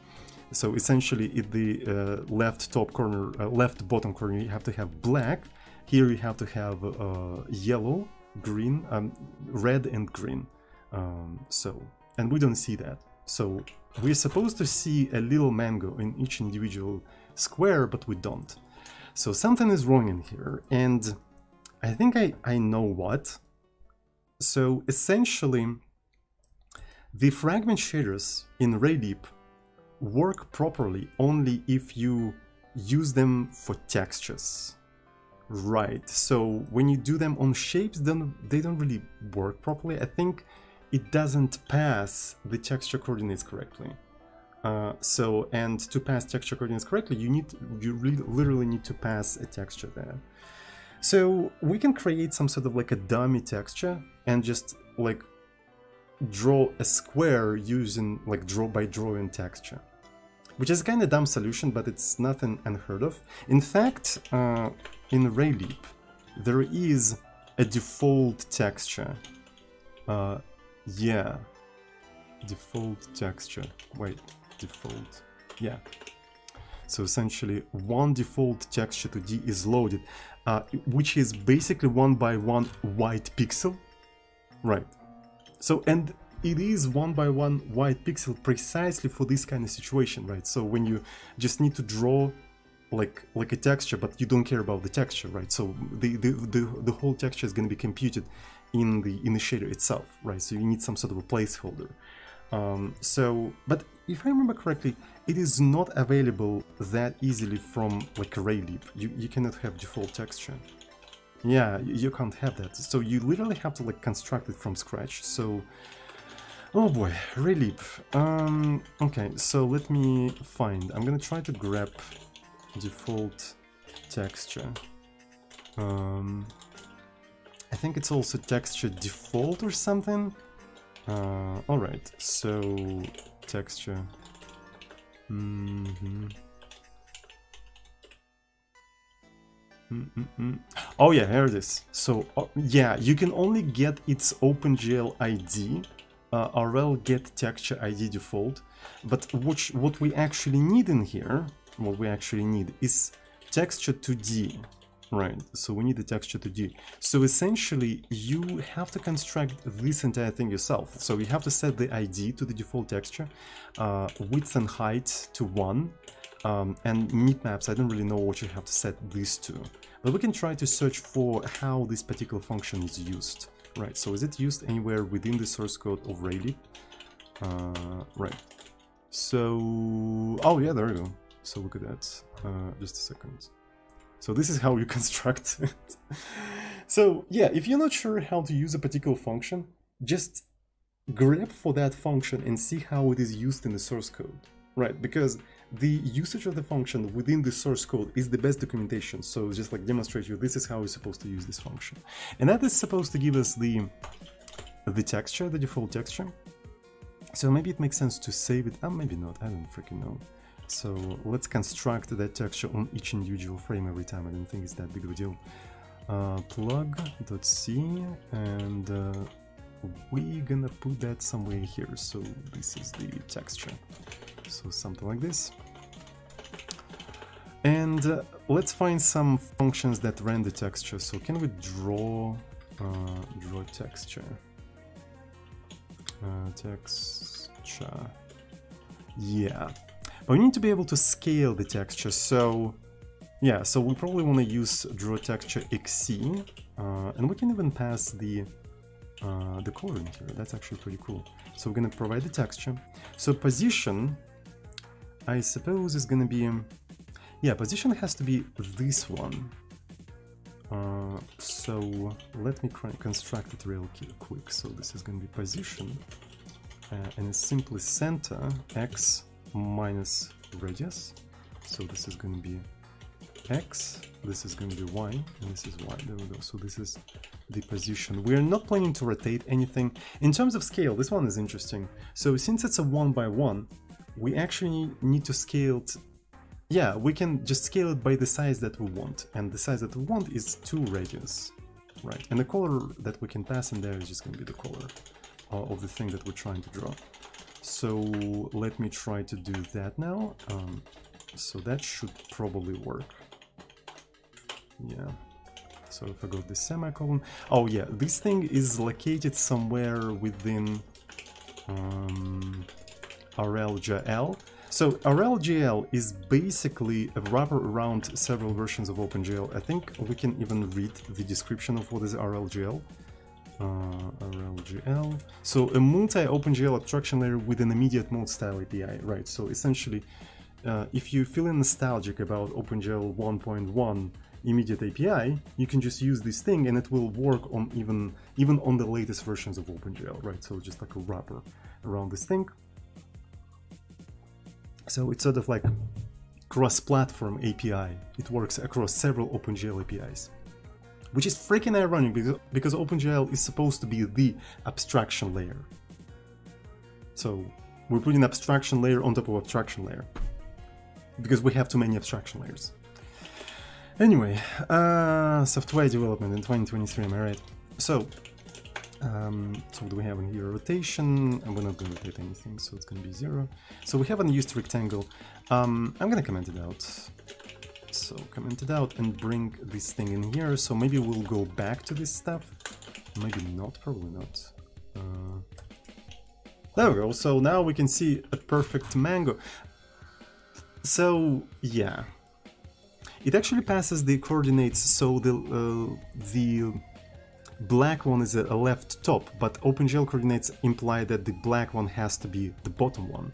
so essentially, in the uh, left top corner, uh, left bottom corner, you have to have black. Here you have to have uh, yellow, green, um, red and green. Um, so, and we don't see that. So we're supposed to see a little mango in each individual square, but we don't. So something is wrong in here, and I think I, I know what. So essentially, the fragment shaders in Raylib work properly only if you use them for textures. Right, so when you do them on shapes, then they don't really work properly. I think it doesn't pass the texture coordinates correctly. Uh, so, and to pass texture coordinates correctly, you need, you really, literally need to pass a texture there. So we can create some sort of like a dummy texture and just like draw a square using like draw by drawing texture which is kind of dumb solution, but it's nothing unheard of. In fact, uh, in Raylib, there is a default texture. Uh, yeah, default texture. Wait, default. Yeah. So essentially, one default texture 2D is loaded, uh, which is basically one by one white pixel. Right. So, and it is one by one white pixel precisely for this kind of situation, right? So when you just need to draw like like a texture, but you don't care about the texture, right? So the the the, the whole texture is going to be computed in the in the shader itself, right? So you need some sort of a placeholder. Um, so, but if I remember correctly, it is not available that easily from like a Raylib. You you cannot have default texture. Yeah, you can't have that. So you literally have to like construct it from scratch. So Oh boy, Raylib. Um, okay, so let me find. I'm gonna try to grab default texture. Um, I think it's also texture default or something. Uh, Alright, so texture. Mm -hmm. Mm -mm oh yeah, here it is. So uh, yeah, you can only get its OpenGL ID uh, RL get texture ID default, but what, what we actually need in here, what we actually need is texture 2D. right? So we need the texture 2D. So essentially you have to construct this entire thing yourself. So you have to set the ID to the default texture, uh, width and height to one, um, and maps. I don't really know what you have to set these to, but we can try to search for how this particular function is used right? So is it used anywhere within the source code of Raylib? Uh, right. So, oh yeah, there we go. So look at that. Uh, just a second. So this is how you construct it. so yeah, if you're not sure how to use a particular function, just grep for that function and see how it is used in the source code, right? Because the usage of the function within the source code is the best documentation. So just like demonstrate you, this is how we're supposed to use this function. And that is supposed to give us the, the texture, the default texture. So maybe it makes sense to save it, oh, maybe not, I don't freaking know. So let's construct that texture on each individual frame every time, I don't think it's that big of a deal. Uh, plug.c and uh, we're gonna put that somewhere here, so this is the texture. So something like this. And uh, let's find some functions that render texture. So can we draw uh, draw texture? Uh, texture. Yeah, but we need to be able to scale the texture. So yeah, so we probably want to use draw texture XC, uh, and we can even pass the uh, the coloring here. That's actually pretty cool. So we're gonna provide the texture. So position I suppose it's gonna be... Um, yeah, position has to be this one. Uh, so let me construct it real quick. So this is gonna be position, uh, and it's simply center x minus radius. So this is gonna be x, this is gonna be y, and this is y. There we go. So this is the position. We're not planning to rotate anything. In terms of scale, this one is interesting. So since it's a one by one, we actually need to scale it yeah we can just scale it by the size that we want and the size that we want is 2 radius right? And the color that we can pass in there is just going to be the color uh, of the thing that we're trying to draw. So let me try to do that now um, so that should probably work. Yeah so if I go the semicolon oh yeah this thing is located somewhere within um, RLGL. So RLGL is basically a wrapper around several versions of OpenGL. I think we can even read the description of what is RLGL. Uh, RLGL. So a multi-OpenGL abstraction layer with an immediate mode style API, right? So essentially, uh, if you feel nostalgic about OpenGL 1.1 immediate API, you can just use this thing and it will work on even even on the latest versions of OpenGL, right? So just like a wrapper around this thing. So it's sort of like cross-platform API. It works across several OpenGL APIs. Which is freaking ironic because, because OpenGL is supposed to be the abstraction layer. So we're putting abstraction layer on top of abstraction layer. Because we have too many abstraction layers. Anyway, uh, software development in 2023, am I right? So, um, so what do we have in here? Rotation, and we're not going to rotate anything, so it's going to be zero. So we have an used rectangle. Um, I'm going to comment it out. So comment it out and bring this thing in here. So maybe we'll go back to this stuff. Maybe not, probably not. Uh, there we go. So now we can see a perfect mango. So yeah, it actually passes the coordinates. So the uh, the black one is a left top, but OpenGL coordinates imply that the black one has to be the bottom one.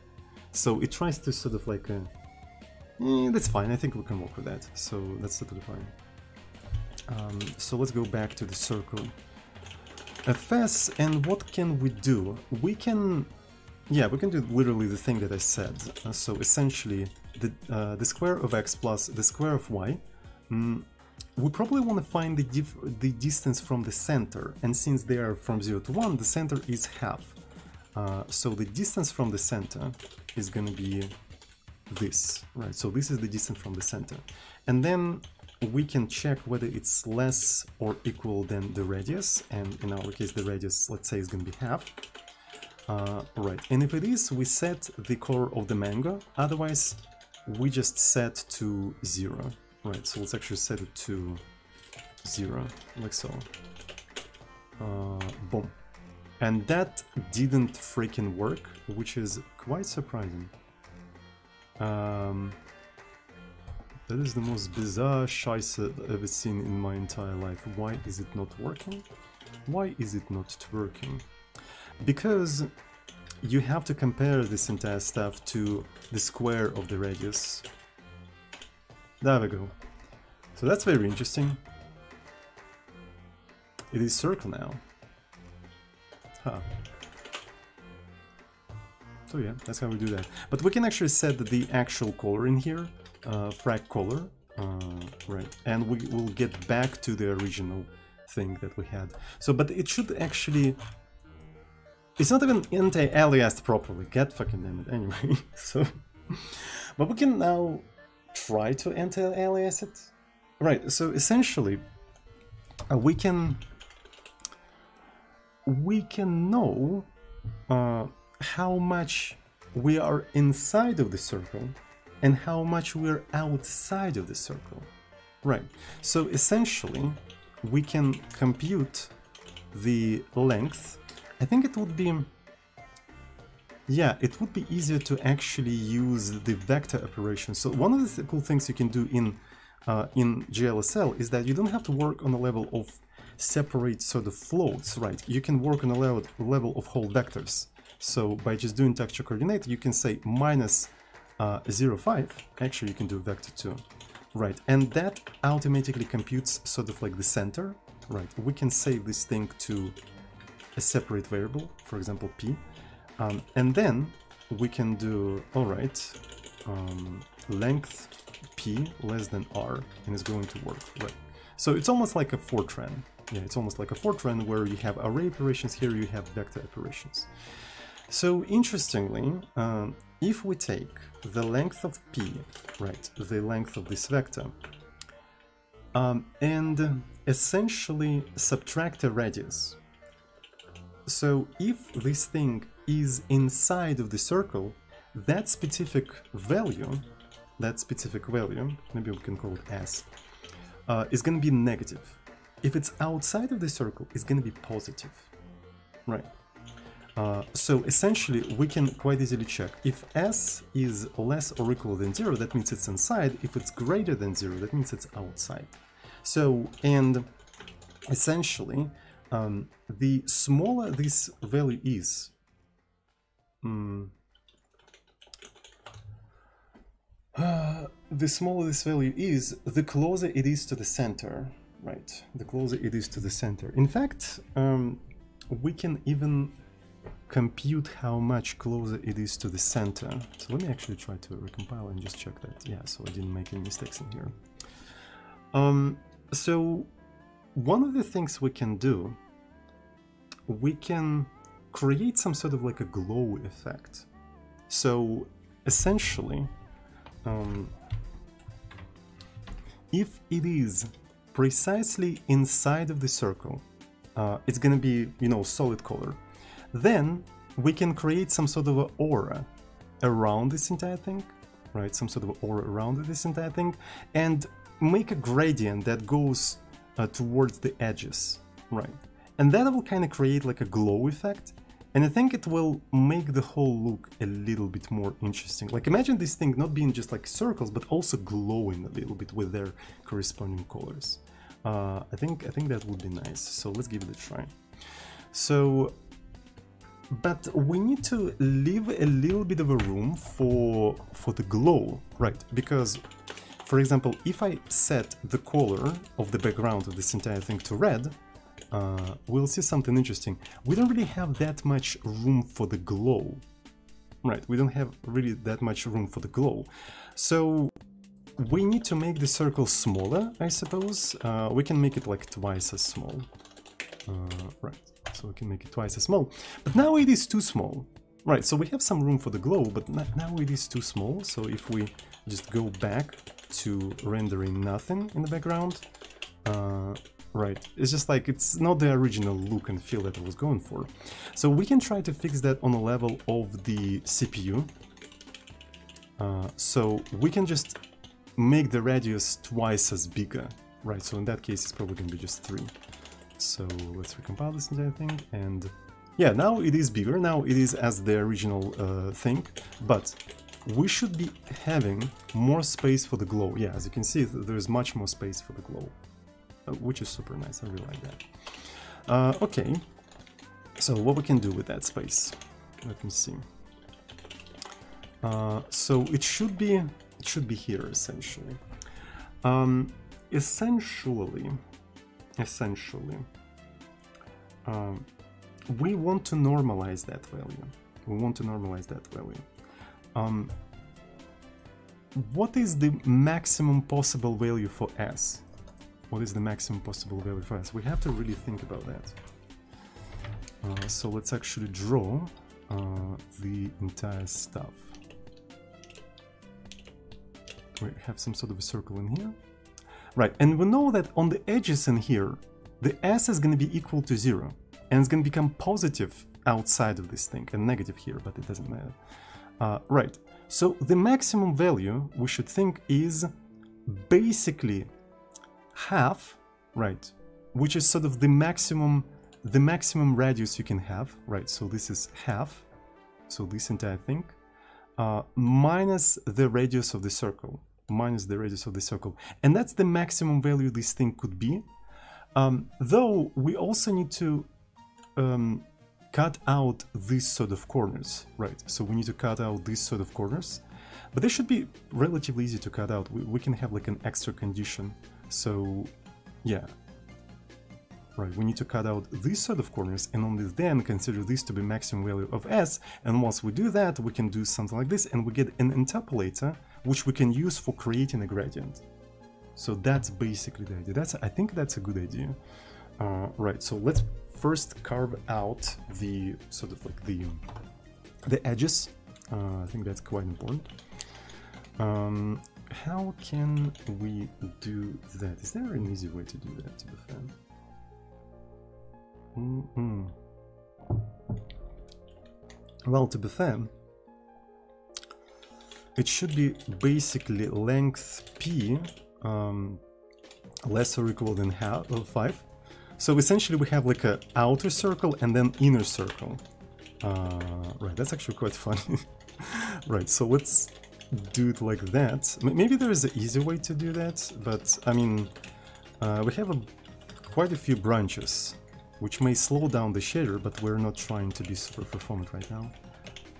So it tries to sort of like, uh, eh, that's fine, I think we can work with that, so that's totally fine. Um, so let's go back to the circle. FS, and what can we do? We can, yeah, we can do literally the thing that I said. Uh, so essentially, the, uh, the square of x plus the square of y, mm, we probably want to find the, the distance from the center, and since they are from 0 to 1, the center is half. Uh, so the distance from the center is going to be this, right? So this is the distance from the center. And then we can check whether it's less or equal than the radius, and in our case the radius, let's say, is going to be half. Uh, right, and if it is, we set the color of the mango, otherwise we just set to 0. Right, so let's actually set it to zero, like so. Uh, boom. And that didn't freaking work, which is quite surprising. Um, that is the most bizarre scheiße I've ever seen in my entire life. Why is it not working? Why is it not working? Because you have to compare this entire stuff to the square of the radius. There we go. So that's very interesting. It is circle now. Huh. So yeah, that's how we do that. But we can actually set the actual color in here, uh, frag color, uh, right, and we will get back to the original thing that we had. So, but it should actually... It's not even anti-aliased properly, get fucking damn it, anyway, so... But we can now try to anti-alias it. Right, so essentially, uh, we can... We can know uh, how much we are inside of the circle and how much we're outside of the circle. Right, so essentially we can compute the length. I think it would be... Yeah, it would be easier to actually use the vector operation. So one of the cool things you can do in uh, in GLSL is that you don't have to work on a level of separate sort of floats, right? You can work on a level, level of whole vectors. So by just doing texture coordinate, you can say minus uh, 0, 5. Actually, you can do vector 2. Right, and that automatically computes sort of like the center. Right, we can save this thing to a separate variable, for example, p. Um, and then we can do, all right, um, length p less than r, and it's going to work, right? So it's almost like a Fortran. Yeah, it's almost like a Fortran where you have array operations, here you have vector operations. So interestingly, um, if we take the length of p, right, the length of this vector, um, and essentially subtract a radius. So if this thing is inside of the circle, that specific value, that specific value, maybe we can call it s, uh, is going to be negative. If it's outside of the circle, it's going to be positive, right? Uh, so essentially, we can quite easily check. If s is less or equal than 0, that means it's inside. If it's greater than 0, that means it's outside. So, and essentially, um, the smaller this value is, um, uh, the smaller this value is, the closer it is to the center, right? The closer it is to the center. In fact, um, we can even compute how much closer it is to the center. So let me actually try to recompile and just check that. Yeah, so I didn't make any mistakes in here. Um, so one of the things we can do, we can create some sort of like a glow effect. So essentially, um, if it is precisely inside of the circle, uh, it's gonna be, you know, solid color. Then we can create some sort of aura around this entire thing, right? Some sort of aura around this entire thing, and make a gradient that goes uh, towards the edges, right? And that will kind of create like a glow effect, and I think it will make the whole look a little bit more interesting. Like imagine this thing not being just like circles, but also glowing a little bit with their corresponding colors. Uh, I think I think that would be nice. So let's give it a try. So but we need to leave a little bit of a room for for the glow right because for example if i set the color of the background of this entire thing to red uh, we'll see something interesting we don't really have that much room for the glow right we don't have really that much room for the glow so we need to make the circle smaller i suppose uh, we can make it like twice as small uh, right so we can make it twice as small. But now it is too small. Right, so we have some room for the glow, but now it is too small. So if we just go back to rendering nothing in the background, uh, right, it's just like it's not the original look and feel that I was going for. So we can try to fix that on the level of the CPU. Uh, so we can just make the radius twice as bigger, right? So in that case, it's probably going to be just 3. So let's recompile this entire thing and yeah, now it is bigger, now it is as the original uh, thing, but we should be having more space for the glow. Yeah, as you can see, there is much more space for the glow, which is super nice, I really like that. Uh, okay, so what we can do with that space? Let me see. Uh, so it should be it should be here essentially. Um, essentially, essentially, um, we want to normalize that value. We want to normalize that value. Um, what is the maximum possible value for s? What is the maximum possible value for us? We have to really think about that. Uh, so let's actually draw uh, the entire stuff. We have some sort of a circle in here. Right, and we know that on the edges in here, the s is going to be equal to 0, and it's going to become positive outside of this thing, and negative here, but it doesn't matter. Uh, right, so the maximum value we should think is basically half, right, which is sort of the maximum the maximum radius you can have, right, so this is half, so this entire thing, uh, minus the radius of the circle, minus the radius of the circle. And that's the maximum value this thing could be. Um, though we also need to um, cut out these sort of corners, right? So we need to cut out these sort of corners, but they should be relatively easy to cut out. We, we can have like an extra condition. So yeah, Right, we need to cut out these sort of corners and only then consider this to be maximum value of s and once we do that we can do something like this and we get an interpolator which we can use for creating a gradient. So that's basically the idea. That's I think that's a good idea. Uh, right, so let's first carve out the sort of like the the edges. Uh, I think that's quite important. Um, how can we do that? Is there an easy way to do that to the fan? Mm -hmm. Well, to be fair, it should be basically length p um, less or equal than half of 5. So essentially we have like a outer circle and then inner circle. Uh, right, that's actually quite funny. right, so let's do it like that. Maybe there is an easy way to do that, but I mean, uh, we have a, quite a few branches which may slow down the shader, but we're not trying to be super performant right now.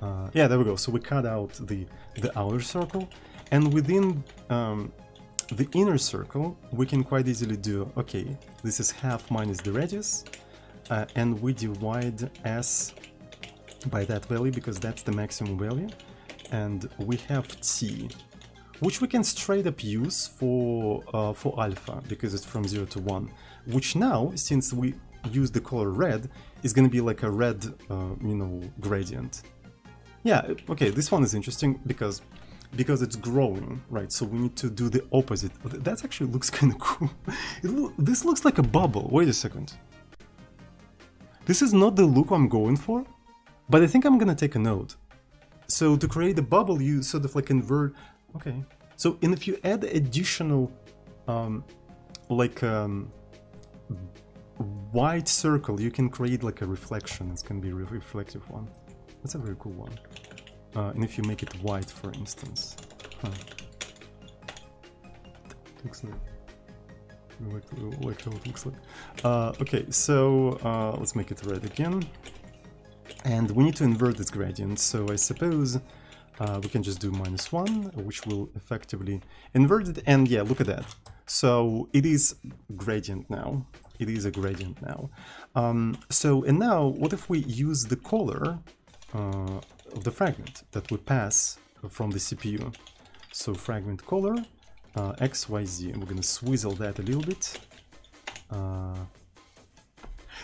Uh, yeah, there we go. So we cut out the, the outer circle, and within um, the inner circle, we can quite easily do, okay, this is half minus the radius, uh, and we divide s by that value because that's the maximum value, and we have t, which we can straight up use for uh, for alpha because it's from 0 to 1, which now, since we use the color red, is going to be like a red, uh, you know, gradient. Yeah, okay, this one is interesting because because it's growing, right? So we need to do the opposite. That actually looks kind of cool. Lo this looks like a bubble. Wait a second. This is not the look I'm going for, but I think I'm gonna take a note. So to create a bubble, you sort of like invert. Okay. So and if you add additional, um, like um, white circle, you can create like a reflection. It's gonna be a reflective one. That's a very cool one. Uh, and if you make it white, for instance. Huh. Looks like, like, like how it looks like. Uh, okay, so uh, let's make it red again. And we need to invert this gradient, so I suppose uh, we can just do minus one, which will effectively invert it. And yeah, look at that. So it is gradient now. It is a gradient now. Um, so, and now, what if we use the color uh, of the fragment that we pass from the CPU? So fragment color, uh, XYZ, and we're gonna swizzle that a little bit. Uh,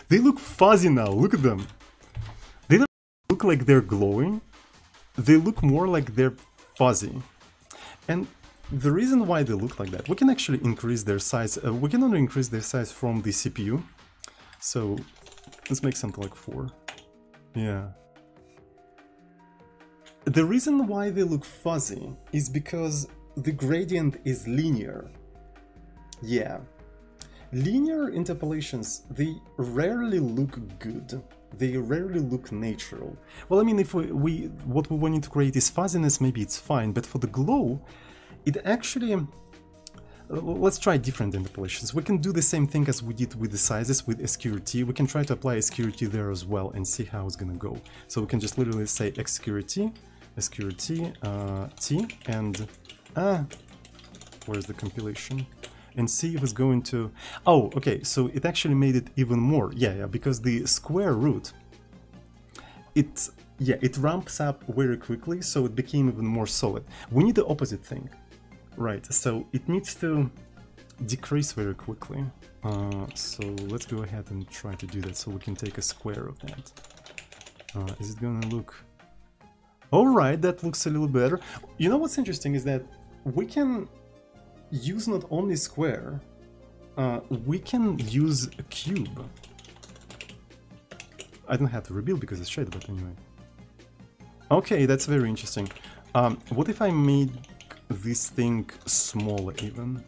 they look fuzzy now, look at them. Like they're glowing. They look more like they're fuzzy. And the reason why they look like that, we can actually increase their size. Uh, we can only increase their size from the CPU. So let's make something like 4. Yeah. The reason why they look fuzzy is because the gradient is linear. Yeah. Linear interpolations, they rarely look good. They rarely look natural. Well, I mean, if we, we what we wanted to create is fuzziness, maybe it's fine, but for the glow, it actually let's try different interpolations. We can do the same thing as we did with the sizes with SQRT. We can try to apply SQRT there as well and see how it's gonna go. So we can just literally say SQRT, SQRT, uh, T, and ah, where's the compilation? And see if it's going to. Oh, okay. So it actually made it even more. Yeah, yeah. Because the square root, it yeah, it ramps up very quickly, so it became even more solid. We need the opposite thing. Right, so it needs to decrease very quickly. Uh, so let's go ahead and try to do that so we can take a square of that. Uh, is it gonna look... Alright, that looks a little better. You know what's interesting is that we can use not only square, uh, we can use a cube. I don't have to rebuild because it's shaded, but anyway. Okay, that's very interesting. Um, what if I made this thing smaller even.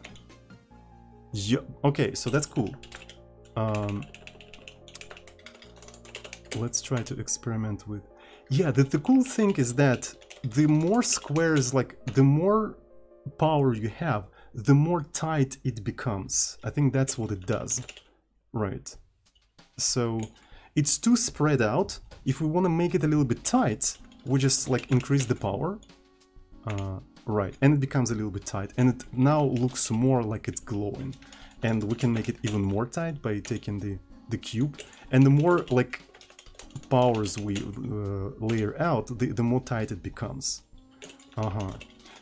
Yeah, okay, so that's cool. Um, let's try to experiment with... Yeah, the, the cool thing is that the more squares, like, the more power you have, the more tight it becomes. I think that's what it does. Right. So, it's too spread out. If we want to make it a little bit tight, we just, like, increase the power. Uh, Right, and it becomes a little bit tight, and it now looks more like it's glowing. And we can make it even more tight by taking the, the cube, and the more like powers we uh, layer out, the, the more tight it becomes. Uh-huh.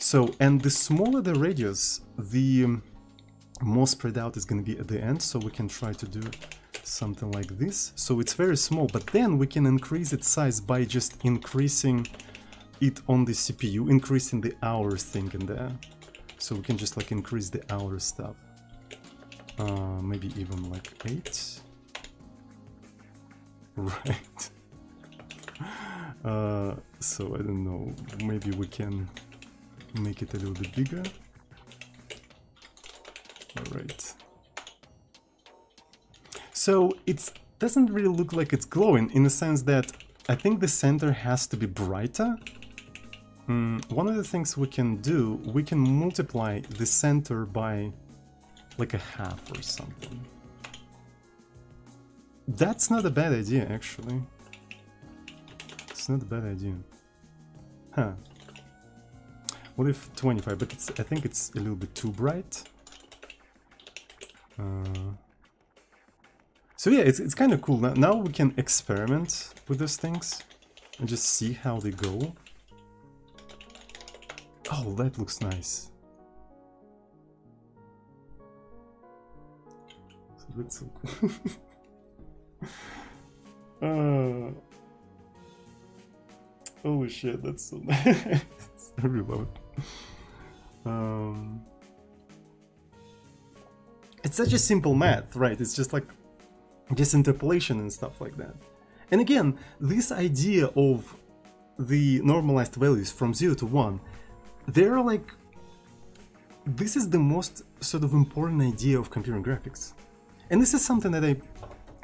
So, and the smaller the radius, the um, more spread out is going to be at the end, so we can try to do something like this. So it's very small, but then we can increase its size by just increasing it on the CPU, increasing the hours thing in there. So we can just like increase the hour stuff. Uh, maybe even like 8. Right. Uh, so I don't know, maybe we can make it a little bit bigger. Alright. So it doesn't really look like it's glowing in the sense that I think the center has to be brighter Mm, one of the things we can do, we can multiply the center by like a half or something. That's not a bad idea, actually. It's not a bad idea. Huh. What if 25? But I think it's a little bit too bright. Uh, so yeah, it's, it's kind of cool. Now, now we can experiment with these things and just see how they go. Oh, that looks nice. So that's so cool. uh, holy shit, that's so nice. I really love it. Um, it's such a simple math, right? It's just like just interpolation and stuff like that. And again, this idea of the normalized values from 0 to 1 they're like this is the most sort of important idea of computer graphics and this is something that i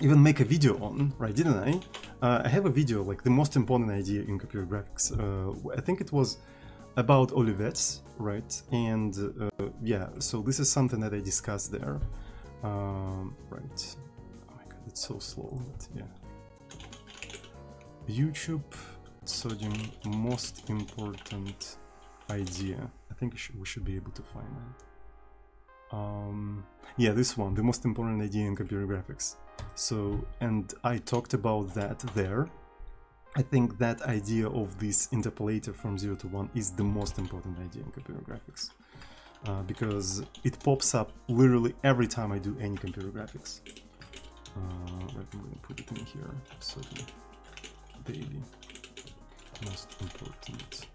even make a video on right didn't i uh, i have a video like the most important idea in computer graphics uh, i think it was about Olivet's right and uh, yeah so this is something that i discussed there um, right oh my god it's so slow but yeah youtube Tsoding most important idea. I think we should be able to find that. Um, yeah, this one, the most important idea in computer graphics. So, and I talked about that there. I think that idea of this interpolator from 0 to 1 is the most important idea in computer graphics. Uh, because it pops up literally every time I do any computer graphics. Uh, me put it in here. So, daily most important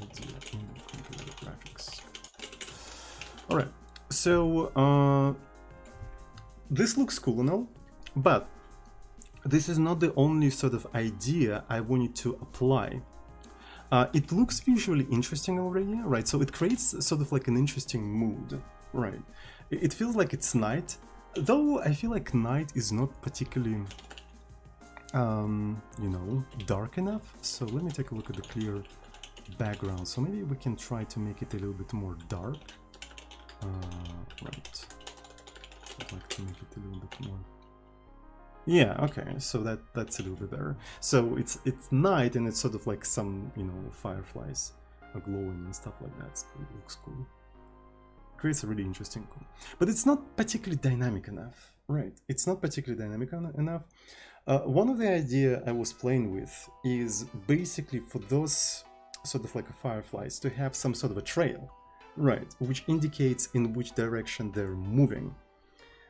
idea in computer graphics. Alright, so uh, this looks cool and all, but this is not the only sort of idea I wanted to apply. Uh, it looks visually interesting already, right? So it creates sort of like an interesting mood, right? It feels like it's night, though I feel like night is not particularly, um, you know, dark enough. So let me take a look at the clear background. So maybe we can try to make it a little bit more dark. Uh, right. I'd like to make it a little bit more. Yeah, okay, so that that's a little bit better. So it's it's night and it's sort of like some, you know, fireflies are glowing and stuff like that. So it looks cool. Creates a really interesting cool. But it's not particularly dynamic enough. Right, it's not particularly dynamic enough. Uh, one of the idea I was playing with is basically for those sort of like fireflies to have some sort of a trail, right, which indicates in which direction they're moving.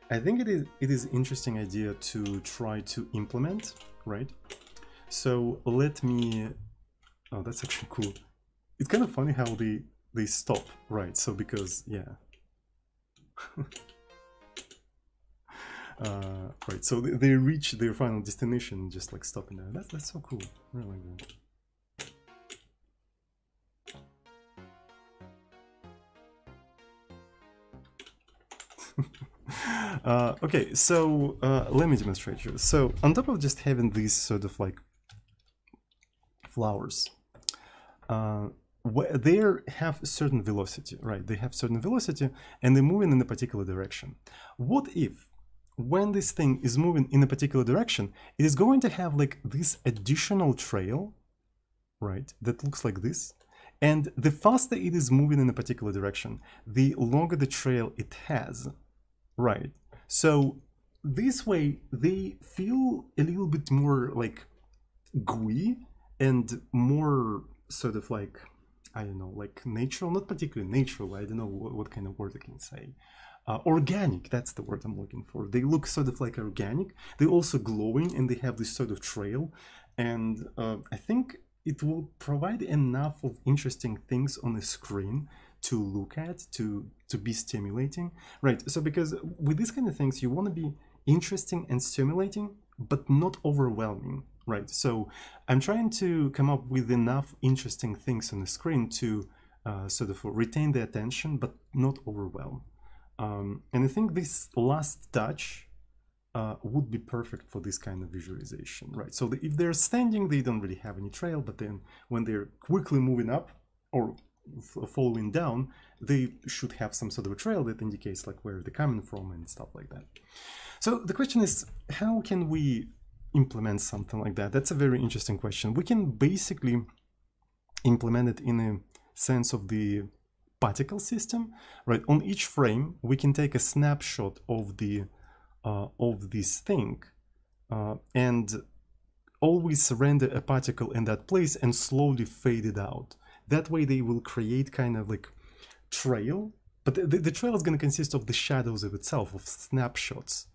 I think it is it is interesting idea to try to implement, right? So let me. Oh, that's actually cool. It's kind of funny how they they stop, right? So because yeah. uh, right, so they, they reach their final destination just like stopping there. That's that's so cool. Really good. uh, okay, so uh, let me demonstrate you. So on top of just having these sort of like flowers, uh, they have certain velocity, right? They have certain velocity and they're moving in a particular direction. What if when this thing is moving in a particular direction, it is going to have like this additional trail, right? That looks like this. And the faster it is moving in a particular direction, the longer the trail it has, Right. So this way they feel a little bit more like gooey and more sort of like I don't know, like natural, not particularly natural. I don't know what, what kind of word I can say. Uh, organic, that's the word I'm looking for. They look sort of like organic. They're also glowing and they have this sort of trail. And uh, I think it will provide enough of interesting things on the screen to look at, to to be stimulating, right? So because with these kind of things, you want to be interesting and stimulating, but not overwhelming, right? So I'm trying to come up with enough interesting things on the screen to uh, sort of retain the attention, but not overwhelm. Um, and I think this last touch uh, would be perfect for this kind of visualization, right? So the, if they're standing, they don't really have any trail, but then when they're quickly moving up or following down, they should have some sort of a trail that indicates like where they're coming from and stuff like that. So the question is, how can we implement something like that? That's a very interesting question. We can basically implement it in a sense of the particle system, right? On each frame, we can take a snapshot of the uh, of this thing uh, and always render a particle in that place and slowly fade it out. That way they will create kind of like trail, but the, the trail is going to consist of the shadows of itself, of snapshots,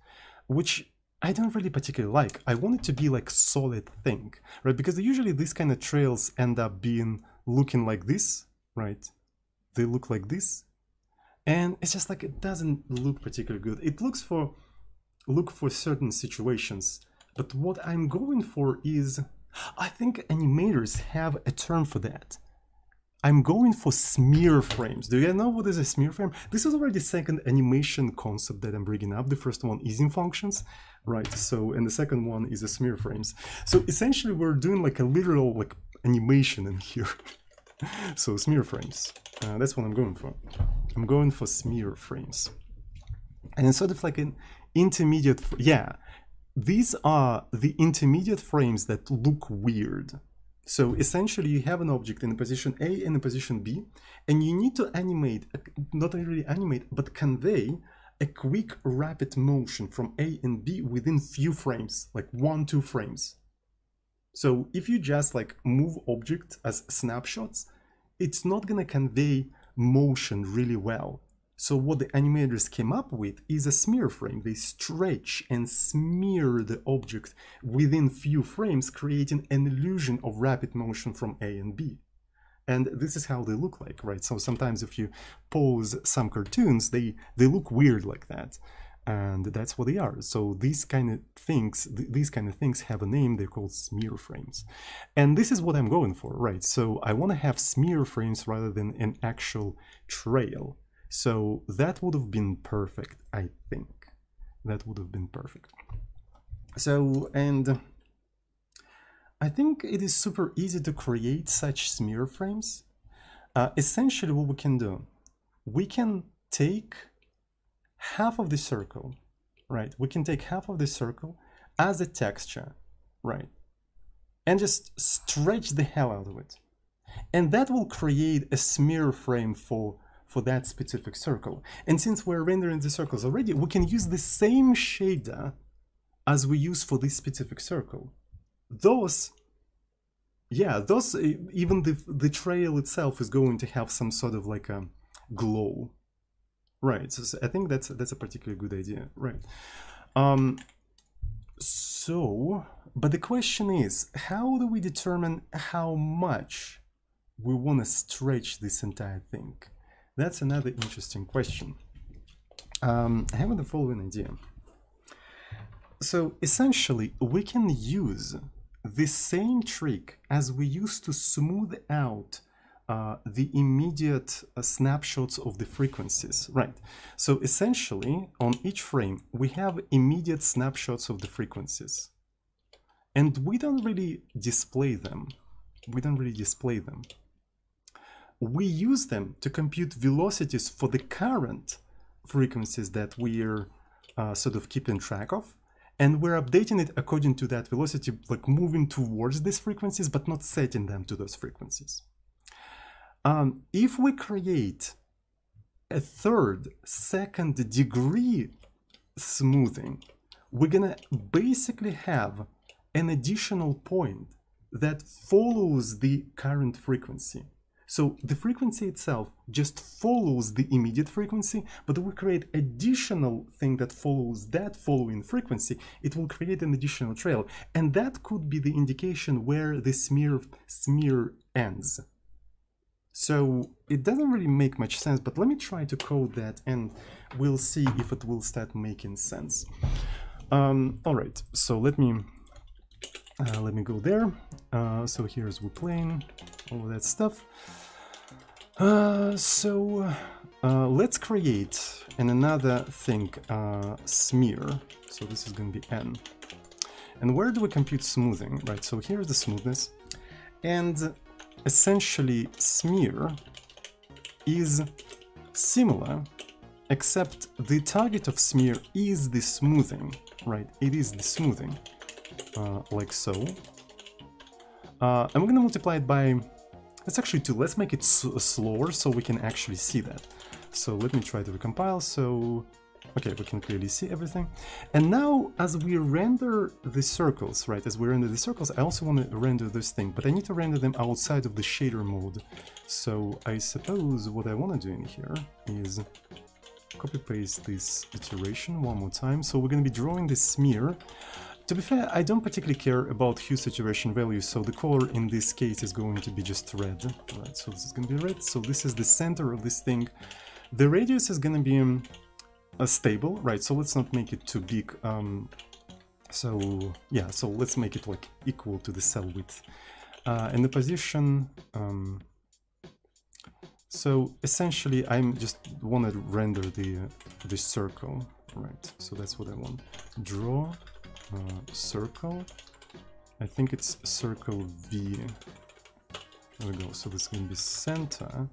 which I don't really particularly like. I want it to be like solid thing, right? Because usually these kind of trails end up being looking like this, right? They look like this. And it's just like it doesn't look particularly good. It looks for look for certain situations, but what I'm going for is I think animators have a term for that. I'm going for smear frames. Do you know what is a smear frame? This is already the second animation concept that I'm bringing up. The first one is easing functions, right? So, and the second one is a smear frames. So essentially we're doing like a literal like animation in here. so smear frames, uh, that's what I'm going for. I'm going for smear frames. And it's sort of like an intermediate, yeah, these are the intermediate frames that look weird so essentially you have an object in position A and a position B, and you need to animate, not really animate, but convey a quick rapid motion from A and B within few frames, like one, two frames. So if you just like move object as snapshots, it's not gonna convey motion really well. So what the animators came up with is a smear frame. They stretch and smear the object within few frames, creating an illusion of rapid motion from A and B. And this is how they look like, right? So sometimes if you pose some cartoons, they, they look weird like that. And that's what they are. So these kind of things, th these kind of things have a name. They're called smear frames. And this is what I'm going for, right? So I want to have smear frames rather than an actual trail. So that would have been perfect, I think. That would have been perfect. So, and I think it is super easy to create such smear frames. Uh, essentially what we can do, we can take half of the circle, right? We can take half of the circle as a texture, right? And just stretch the hell out of it. And that will create a smear frame for, for that specific circle. And since we're rendering the circles already, we can use the same shader as we use for this specific circle. Those, yeah, those, even the, the trail itself is going to have some sort of like a glow. Right, so, I think that's, that's a particularly good idea, right. Um, so, but the question is, how do we determine how much we want to stretch this entire thing? That's another interesting question. Um, I have the following idea. So essentially, we can use the same trick as we used to smooth out uh, the immediate uh, snapshots of the frequencies, right? So essentially, on each frame, we have immediate snapshots of the frequencies. And we don't really display them. We don't really display them. We use them to compute velocities for the current frequencies that we're uh, sort of keeping track of and we're updating it according to that velocity, like moving towards these frequencies, but not setting them to those frequencies. Um, if we create a third second degree smoothing, we're gonna basically have an additional point that follows the current frequency. So the frequency itself just follows the immediate frequency, but we create additional thing that follows that following frequency, it will create an additional trail. And that could be the indication where the smear, smear ends. So it doesn't really make much sense, but let me try to code that and we'll see if it will start making sense. Um, all right, so let me uh, let me go there. Uh, so here's WooPlane, all that stuff. Uh, so uh, let's create and another thing, uh, smear. So this is going to be n. And where do we compute smoothing? Right, so here's the smoothness. And essentially smear is similar, except the target of smear is the smoothing, right? It is the smoothing, uh, like so. Uh, I'm gonna multiply it by Let's actually do, let's make it slower so we can actually see that. So let me try to recompile, so... Okay, we can clearly see everything. And now, as we render the circles, right, as we render the circles, I also want to render this thing, but I need to render them outside of the shader mode. So I suppose what I want to do in here is copy-paste this iteration one more time. So we're going to be drawing this smear. To be fair, I don't particularly care about hue saturation values, so the color in this case is going to be just red. Right, so this is going to be red, so this is the center of this thing. The radius is going to be um, stable, right, so let's not make it too big. Um, so, yeah, so let's make it like equal to the cell width. Uh, and the position, um, so essentially I'm just want to render the, the circle, right, so that's what I want. Draw uh, circle. I think it's circle V. There we go. So this to be center,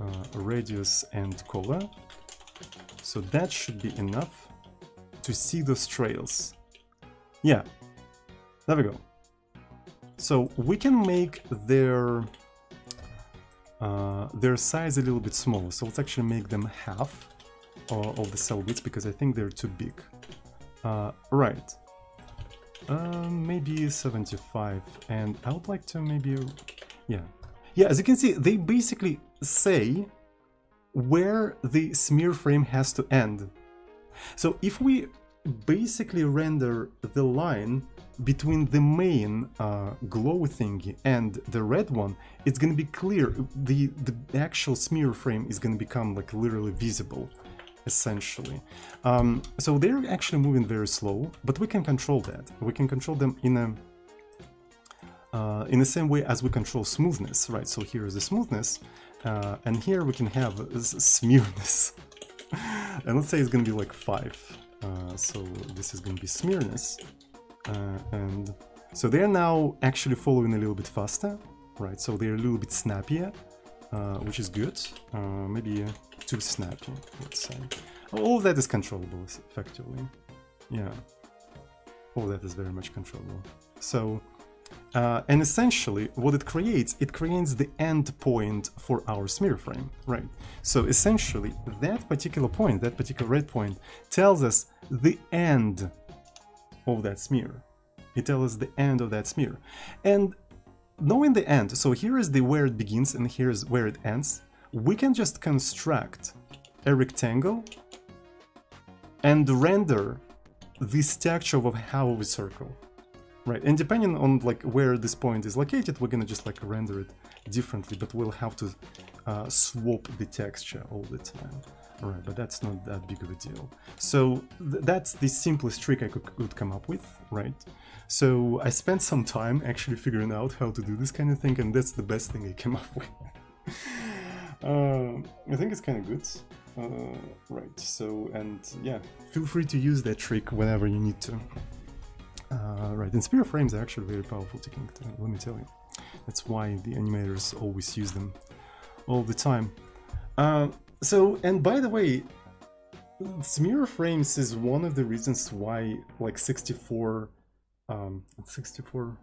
uh, radius, and color. So that should be enough to see those trails. Yeah, there we go. So we can make their uh, their size a little bit smaller. So let's actually make them half of the cell width because I think they're too big. Uh, right. Um, maybe 75, and I would like to maybe, yeah. Yeah, as you can see, they basically say where the smear frame has to end. So if we basically render the line between the main uh, glow thingy and the red one, it's gonna be clear, the, the actual smear frame is gonna become like literally visible essentially. Um, so they're actually moving very slow, but we can control that. We can control them in a uh, in the same way as we control smoothness, right? So here is the smoothness, uh, and here we can have smearness. and let's say it's gonna be like 5. Uh, so this is gonna be smearness. Uh, and so they're now actually following a little bit faster, right? So they're a little bit snappier, uh, which is good. Uh, maybe too snappy, let's say. All that is controllable, effectively. Yeah. All that is very much controllable. So, uh, and essentially, what it creates, it creates the end point for our smear frame, right? So essentially, that particular point, that particular red point, tells us the end of that smear. It tells us the end of that smear. And knowing the end, so here is the where it begins and here is where it ends, we can just construct a rectangle and render the structure of half of a circle. Right, and depending on like where this point is located, we're gonna just like render it differently, but we'll have to uh, swap the texture all the time. Alright, but that's not that big of a deal. So th that's the simplest trick I could, could, come up with, right? So I spent some time actually figuring out how to do this kind of thing, and that's the best thing I came up with. Uh, I think it's kind of good. Uh, right, so, and yeah, feel free to use that trick whenever you need to. Uh, right, and smear frames are actually very powerful technique, let me tell you. That's why the animators always use them all the time. Uh, so, and by the way, smear frames is one of the reasons why like 64, um, 64,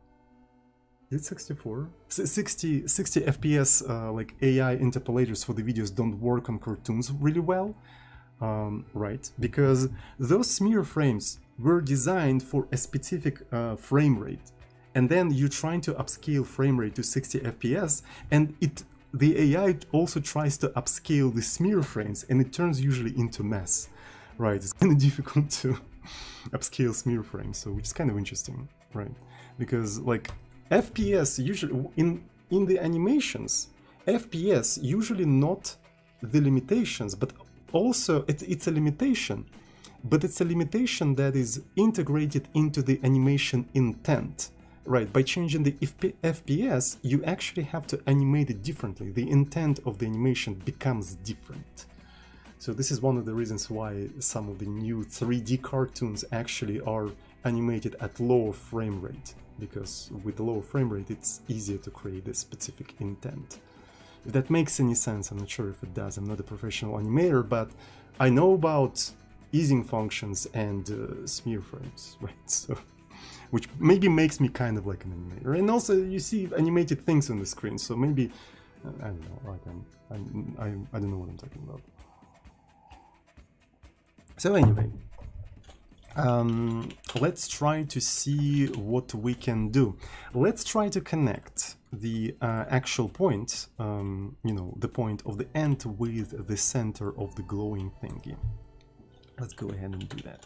is it 64? 60, 60 FPS uh, like AI interpolators for the videos don't work on cartoons really well, um, right? Because those smear frames were designed for a specific uh, frame rate. And then you're trying to upscale frame rate to 60 FPS and it the AI also tries to upscale the smear frames and it turns usually into mess. Right, it's kind of difficult to upscale smear frames, so which is kind of interesting, right? Because like FPS usually in in the animations, FPS usually not the limitations, but also it, it's a limitation but it's a limitation that is integrated into the animation intent. Right, by changing the FPS, you actually have to animate it differently. The intent of the animation becomes different. So this is one of the reasons why some of the new 3D cartoons actually are animated at lower frame rate, because with a lower frame rate it's easier to create a specific intent. If that makes any sense, I'm not sure if it does, I'm not a professional animator, but I know about easing functions and uh, smear frames, right? So, which maybe makes me kind of like an animator. And also, you see animated things on the screen, so maybe uh, I don't know, like I'm, I'm, I'm, I don't know what I'm talking about. So anyway, um, let's try to see what we can do. Let's try to connect the uh, actual point, um, you know, the point of the end with the center of the glowing thingy. Let's go ahead and do that.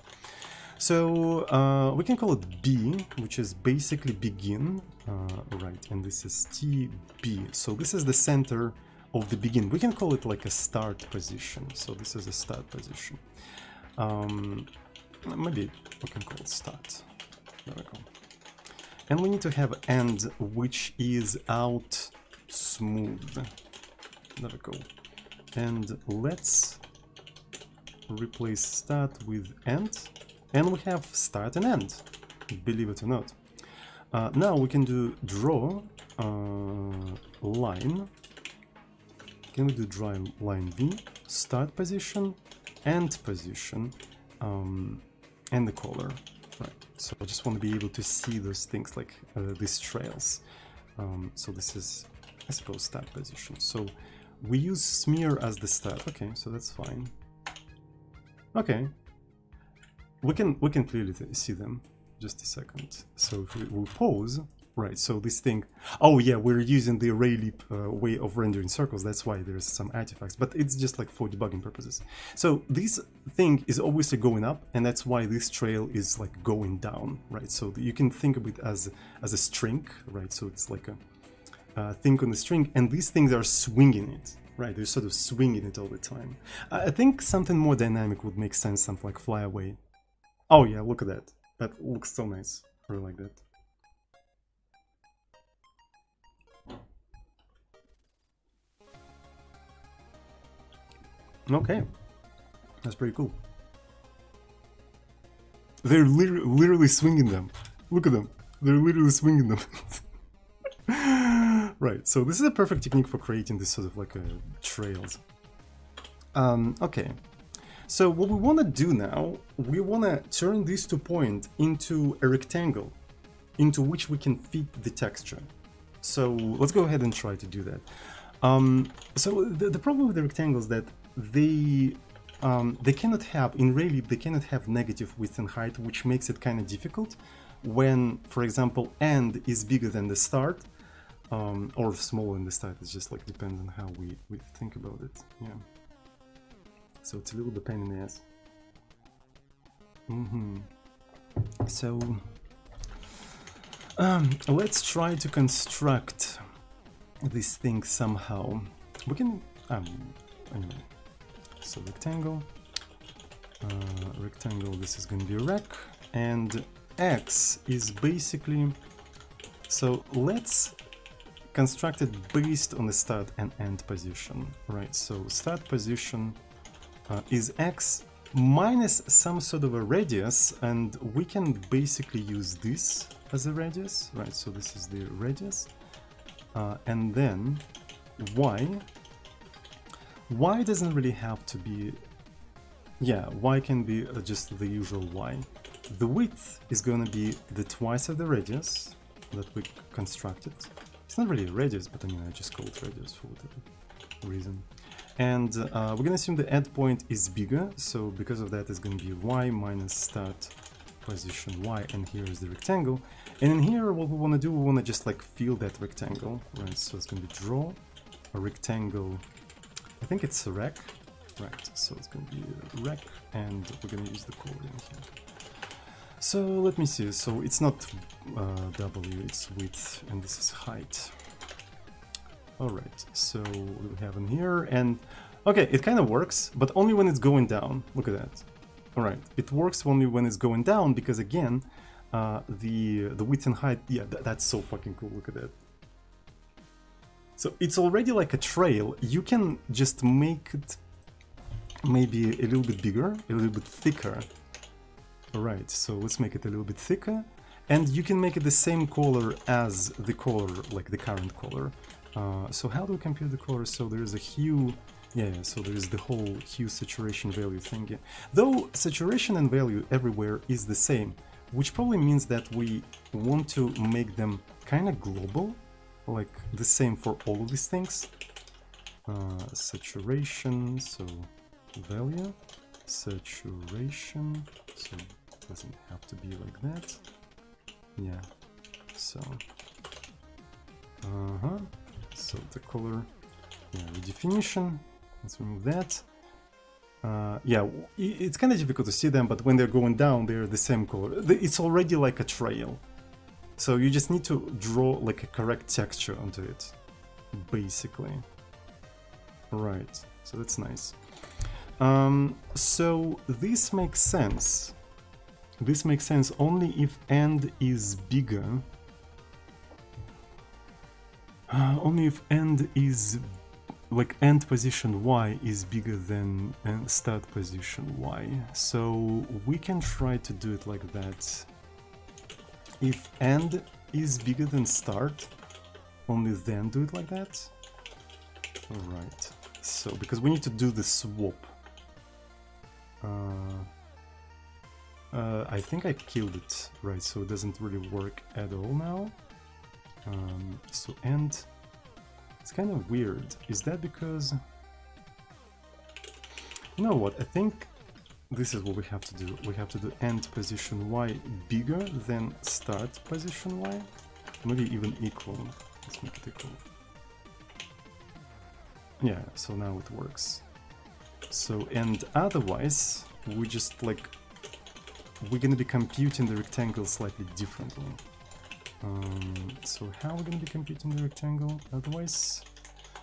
So uh, we can call it B, which is basically begin, uh, right? And this is TB. So this is the center of the begin. We can call it like a start position. So this is a start position. Um, maybe we can call start. There we go. And we need to have end, which is out smooth. There we go. And let's replace start with end, and we have start and end, believe it or not. Uh, now we can do draw uh, line. Can we do draw line V, start position, end position, um, and the color. Right. So I just want to be able to see those things like uh, these trails. Um, so this is, I suppose, start position. So we use smear as the start. Okay, so that's fine. Okay. We can we can clearly see them. Just a second. So if we pause, right? So this thing. Oh yeah, we're using the Raylib uh, way of rendering circles. That's why there's some artifacts, but it's just like for debugging purposes. So this thing is obviously going up, and that's why this trail is like going down, right? So you can think of it as as a string, right? So it's like a thing on the string, and these things are swinging it. Right, they're sort of swinging it all the time. I think something more dynamic would make sense, something like fly away. Oh yeah, look at that. That looks so nice. I really like that. Okay, that's pretty cool. They're literally, literally swinging them. Look at them. They're literally swinging them. Right, so this is a perfect technique for creating this sort of like a trails. Um, okay. So what we want to do now, we want to turn these two points into a rectangle into which we can fit the texture. So let's go ahead and try to do that. Um, so the, the problem with the rectangle is that they um, they cannot have in Raylib they cannot have negative width and height, which makes it kind of difficult when, for example, end is bigger than the start um, or smaller than the start. It's just like depends on how we, we think about it. Yeah. So it's a little bit pain in the ass. Mm -hmm. So um, let's try to construct this thing somehow. We can um, anyway. So rectangle, uh, rectangle. This is going to be a rec, and X is basically. So let's construct it based on the start and end position, right? So start position uh, is x minus some sort of a radius and we can basically use this as a radius, right? So this is the radius uh, and then y y doesn't really have to be yeah y can be uh, just the usual y the width is going to be the twice of the radius that we constructed it's not really a radius but I mean I just call it radius for whatever reason and uh, we're gonna assume the endpoint is bigger, so because of that it's gonna be y minus start position y, and here is the rectangle. And in here what we wanna do, we wanna just like fill that rectangle, right? So it's gonna be draw a rectangle, I think it's a rec, right? So it's gonna be a rec, and we're gonna use the coordinate here. So let me see, so it's not uh, w, it's width, and this is height. Alright, so we have in here? And okay, it kind of works, but only when it's going down. Look at that. Alright, it works only when it's going down because again, uh, the the width and height, yeah, th that's so fucking cool. Look at that. So it's already like a trail. You can just make it maybe a little bit bigger, a little bit thicker. Alright, so let's make it a little bit thicker. And you can make it the same color as the color, like the current color. Uh, so how do we compute the color? So there is a hue, yeah, so there is the whole hue saturation value thing. Though saturation and value everywhere is the same, which probably means that we want to make them kind of global, like the same for all of these things. Uh, saturation, so value, saturation, so it doesn't have to be like that. Yeah, so, uh-huh. So the color, yeah, redefinition, let's remove that. Uh, yeah, it's kind of difficult to see them, but when they're going down, they're the same color. It's already like a trail. So you just need to draw like a correct texture onto it, basically. Right, so that's nice. Um, so this makes sense. This makes sense only if end is bigger uh, only if end is like end position y is bigger than start position y. So we can try to do it like that. If end is bigger than start, only then do it like that. Alright, so because we need to do the swap. Uh, uh, I think I killed it, right, so it doesn't really work at all now. Um, so end, it's kind of weird. Is that because... You know what, I think this is what we have to do. We have to do end position y bigger than start position y. Maybe even equal. Let's make it equal. Yeah, so now it works. So, and otherwise, we just like... We're gonna be computing the rectangle slightly differently. Um, so how we're to be computing the rectangle otherwise?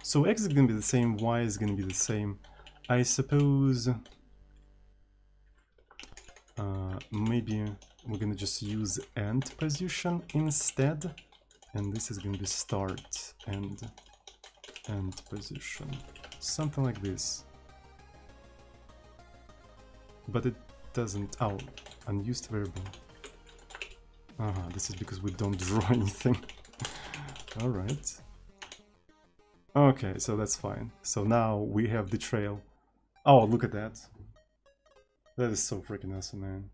So x is to be the same, y is to be the same. I suppose uh, maybe we're to just use end position instead. And this is to be start and end position. Something like this. But it doesn't... Oh, unused variable. Uh -huh, this is because we don't draw anything. Alright. Okay, so that's fine. So now we have the trail. Oh, look at that. That is so freaking awesome, man.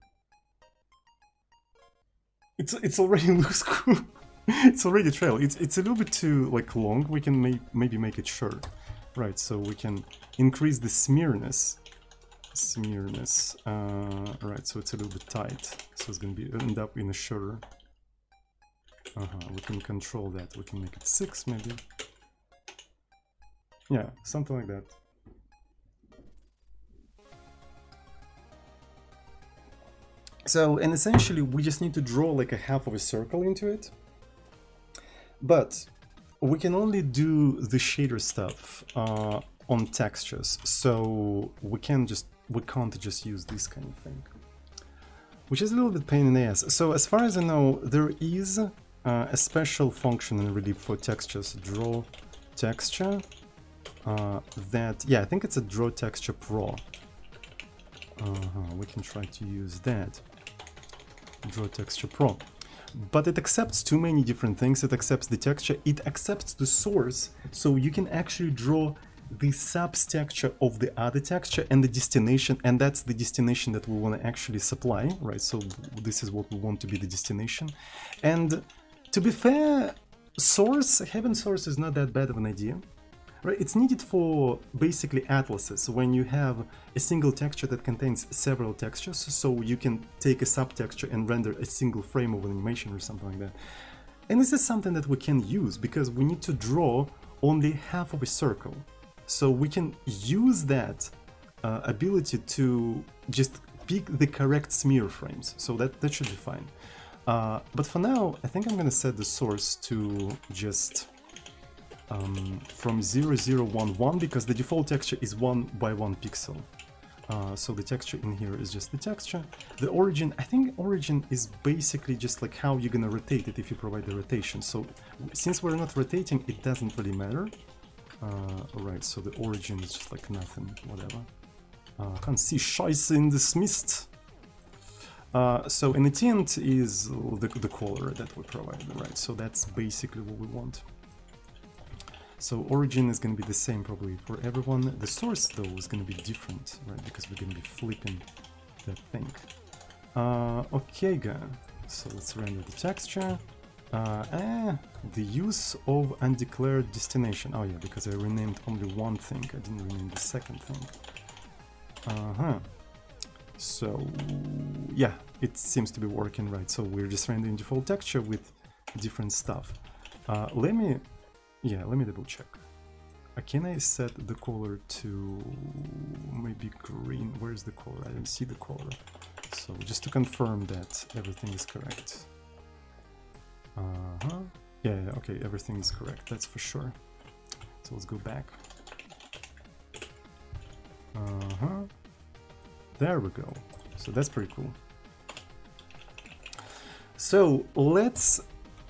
It's it's already looks cool. it's already a trail. It's it's a little bit too like long. We can may, maybe make it short. Right, so we can increase the smearness. Smearness. Uh, right, so it's a little bit tight. So it's gonna be end up in a shorter. Uh-huh, we can control that. We can make it six maybe. Yeah, something like that. So, and essentially we just need to draw like a half of a circle into it. But we can only do the shader stuff uh, on textures. So we can just, we can't just use this kind of thing. Which is a little bit pain in the ass. So as far as I know, there is uh, a special function in Raylib for textures, draw texture, uh, that, yeah, I think it's a draw texture pro. Uh -huh, we can try to use that. Draw Texture Pro. But it accepts too many different things. It accepts the texture, it accepts the source, so you can actually draw the subtexture of the other texture and the destination, and that's the destination that we want to actually supply, right? So this is what we want to be the destination. And to be fair, source, having source is not that bad of an idea. Right, it's needed for basically atlases when you have a single texture that contains several textures, so you can take a subtexture and render a single frame of an animation or something like that. And this is something that we can use because we need to draw only half of a circle. So we can use that uh, ability to just pick the correct smear frames. So that, that should be fine. Uh, but for now, I think I'm gonna set the source to just um, from 0011 because the default texture is 1 by 1 pixel. Uh, so the texture in here is just the texture. The origin, I think origin is basically just like how you're gonna rotate it if you provide the rotation. So since we're not rotating, it doesn't really matter. Uh, Alright, so the origin is just like nothing, whatever. Uh, can't see scheiße in this mist. Uh, so an tint is the, the color that we provide, right? So that's basically what we want. So origin is going to be the same probably for everyone. The source though is going to be different, right? Because we're going to be flipping that thing. Uh, okay, guys. So let's render the texture. Uh, eh, the use of undeclared destination. Oh yeah, because I renamed only one thing. I didn't rename the second thing. Uh-huh. So, yeah, it seems to be working right. So we're just rendering default texture with different stuff. Uh, let me yeah, let me double check. Uh, can I set the color to maybe green? Where's the color? I don't see the color. So just to confirm that everything is correct. Uh-huh. Yeah, yeah, okay, everything is correct, that's for sure. So let's go back. Uh-huh. There we go. So that's pretty cool. So let's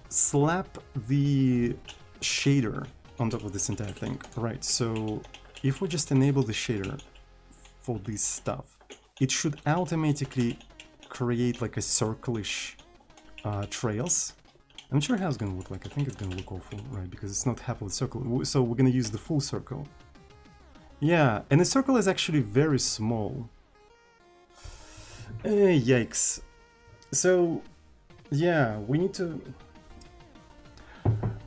slap the shader on top of this entire thing. Right, so if we just enable the shader for this stuff, it should automatically create like a circle-ish uh, trails. I'm not sure how it's gonna look like. I think it's gonna look awful, right? Because it's not half of the circle. So we're gonna use the full circle. Yeah, and the circle is actually very small. Uh, yikes. So, yeah, we need to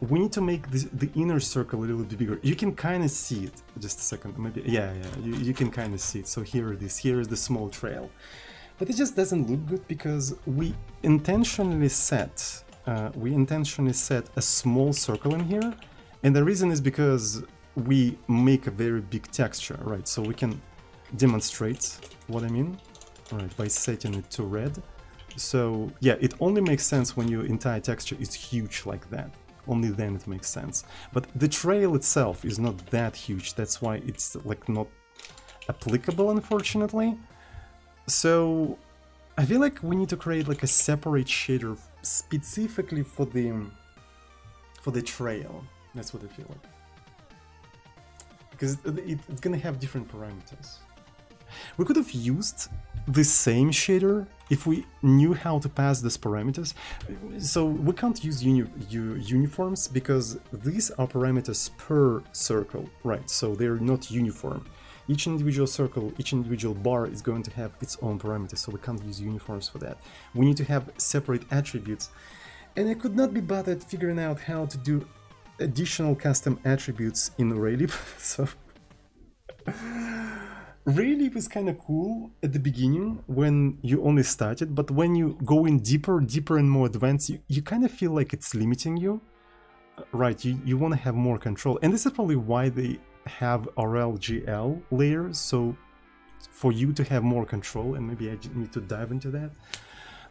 we need to make this, the inner circle a little bit bigger. You can kind of see it. Just a second, maybe. Yeah, yeah, you, you can kind of see it. So here it is. Here is the small trail. But it just doesn't look good because we intentionally set uh, we intentionally set a small circle in here. And the reason is because we make a very big texture, right? So we can demonstrate what I mean, right, by setting it to red. So yeah, it only makes sense when your entire texture is huge like that only then it makes sense. But the trail itself is not that huge, that's why it's like not applicable unfortunately. So I feel like we need to create like a separate shader specifically for the for the trail. That's what I feel like. Because it, it, it's gonna have different parameters. We could have used the same shader if we knew how to pass these parameters. So we can't use uni uniforms because these are parameters per circle, right? So they're not uniform. each individual circle, each individual bar is going to have its own parameters, so we can't use uniforms for that. We need to have separate attributes. And I could not be bothered figuring out how to do additional custom attributes in Raylib, so... Raylib is kind of cool at the beginning when you only started, but when you go in deeper, deeper and more advanced, you, you kind of feel like it's limiting you. Uh, right, you, you want to have more control. And this is probably why they have RLGL layers, so for you to have more control, and maybe I need to dive into that.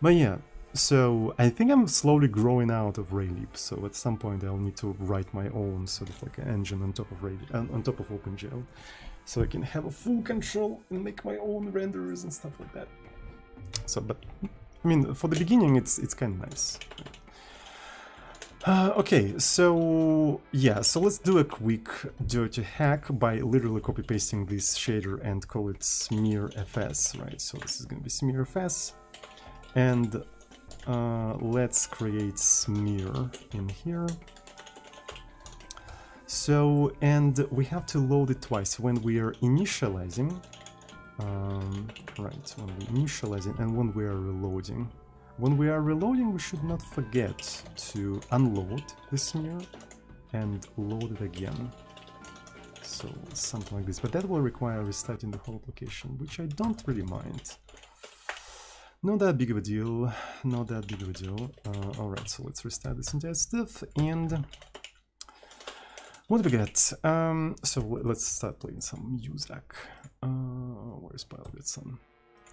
But yeah, so I think I'm slowly growing out of Raylib, so at some point I'll need to write my own sort of like engine on top of Raylib, on top of OpenGL, so I can have a full control and make my own renders and stuff like that. So, but I mean, for the beginning, it's it's kind of nice. Uh, okay, so yeah, so let's do a quick dirty hack by literally copy pasting this shader and call it smear fs, right? So this is gonna be smear fs, and uh, let's create smear in here. So, and we have to load it twice when we are initializing, um, right, when we're initializing and when we are reloading. When we are reloading, we should not forget to unload this mirror and load it again. So something like this, but that will require restarting the whole application, which I don't really mind. Not that big of a deal, not that big of a deal. Uh, Alright, so let's restart this entire stuff, and what do we get? Um, so let's start playing some music. Uh, where's Pilot Sun?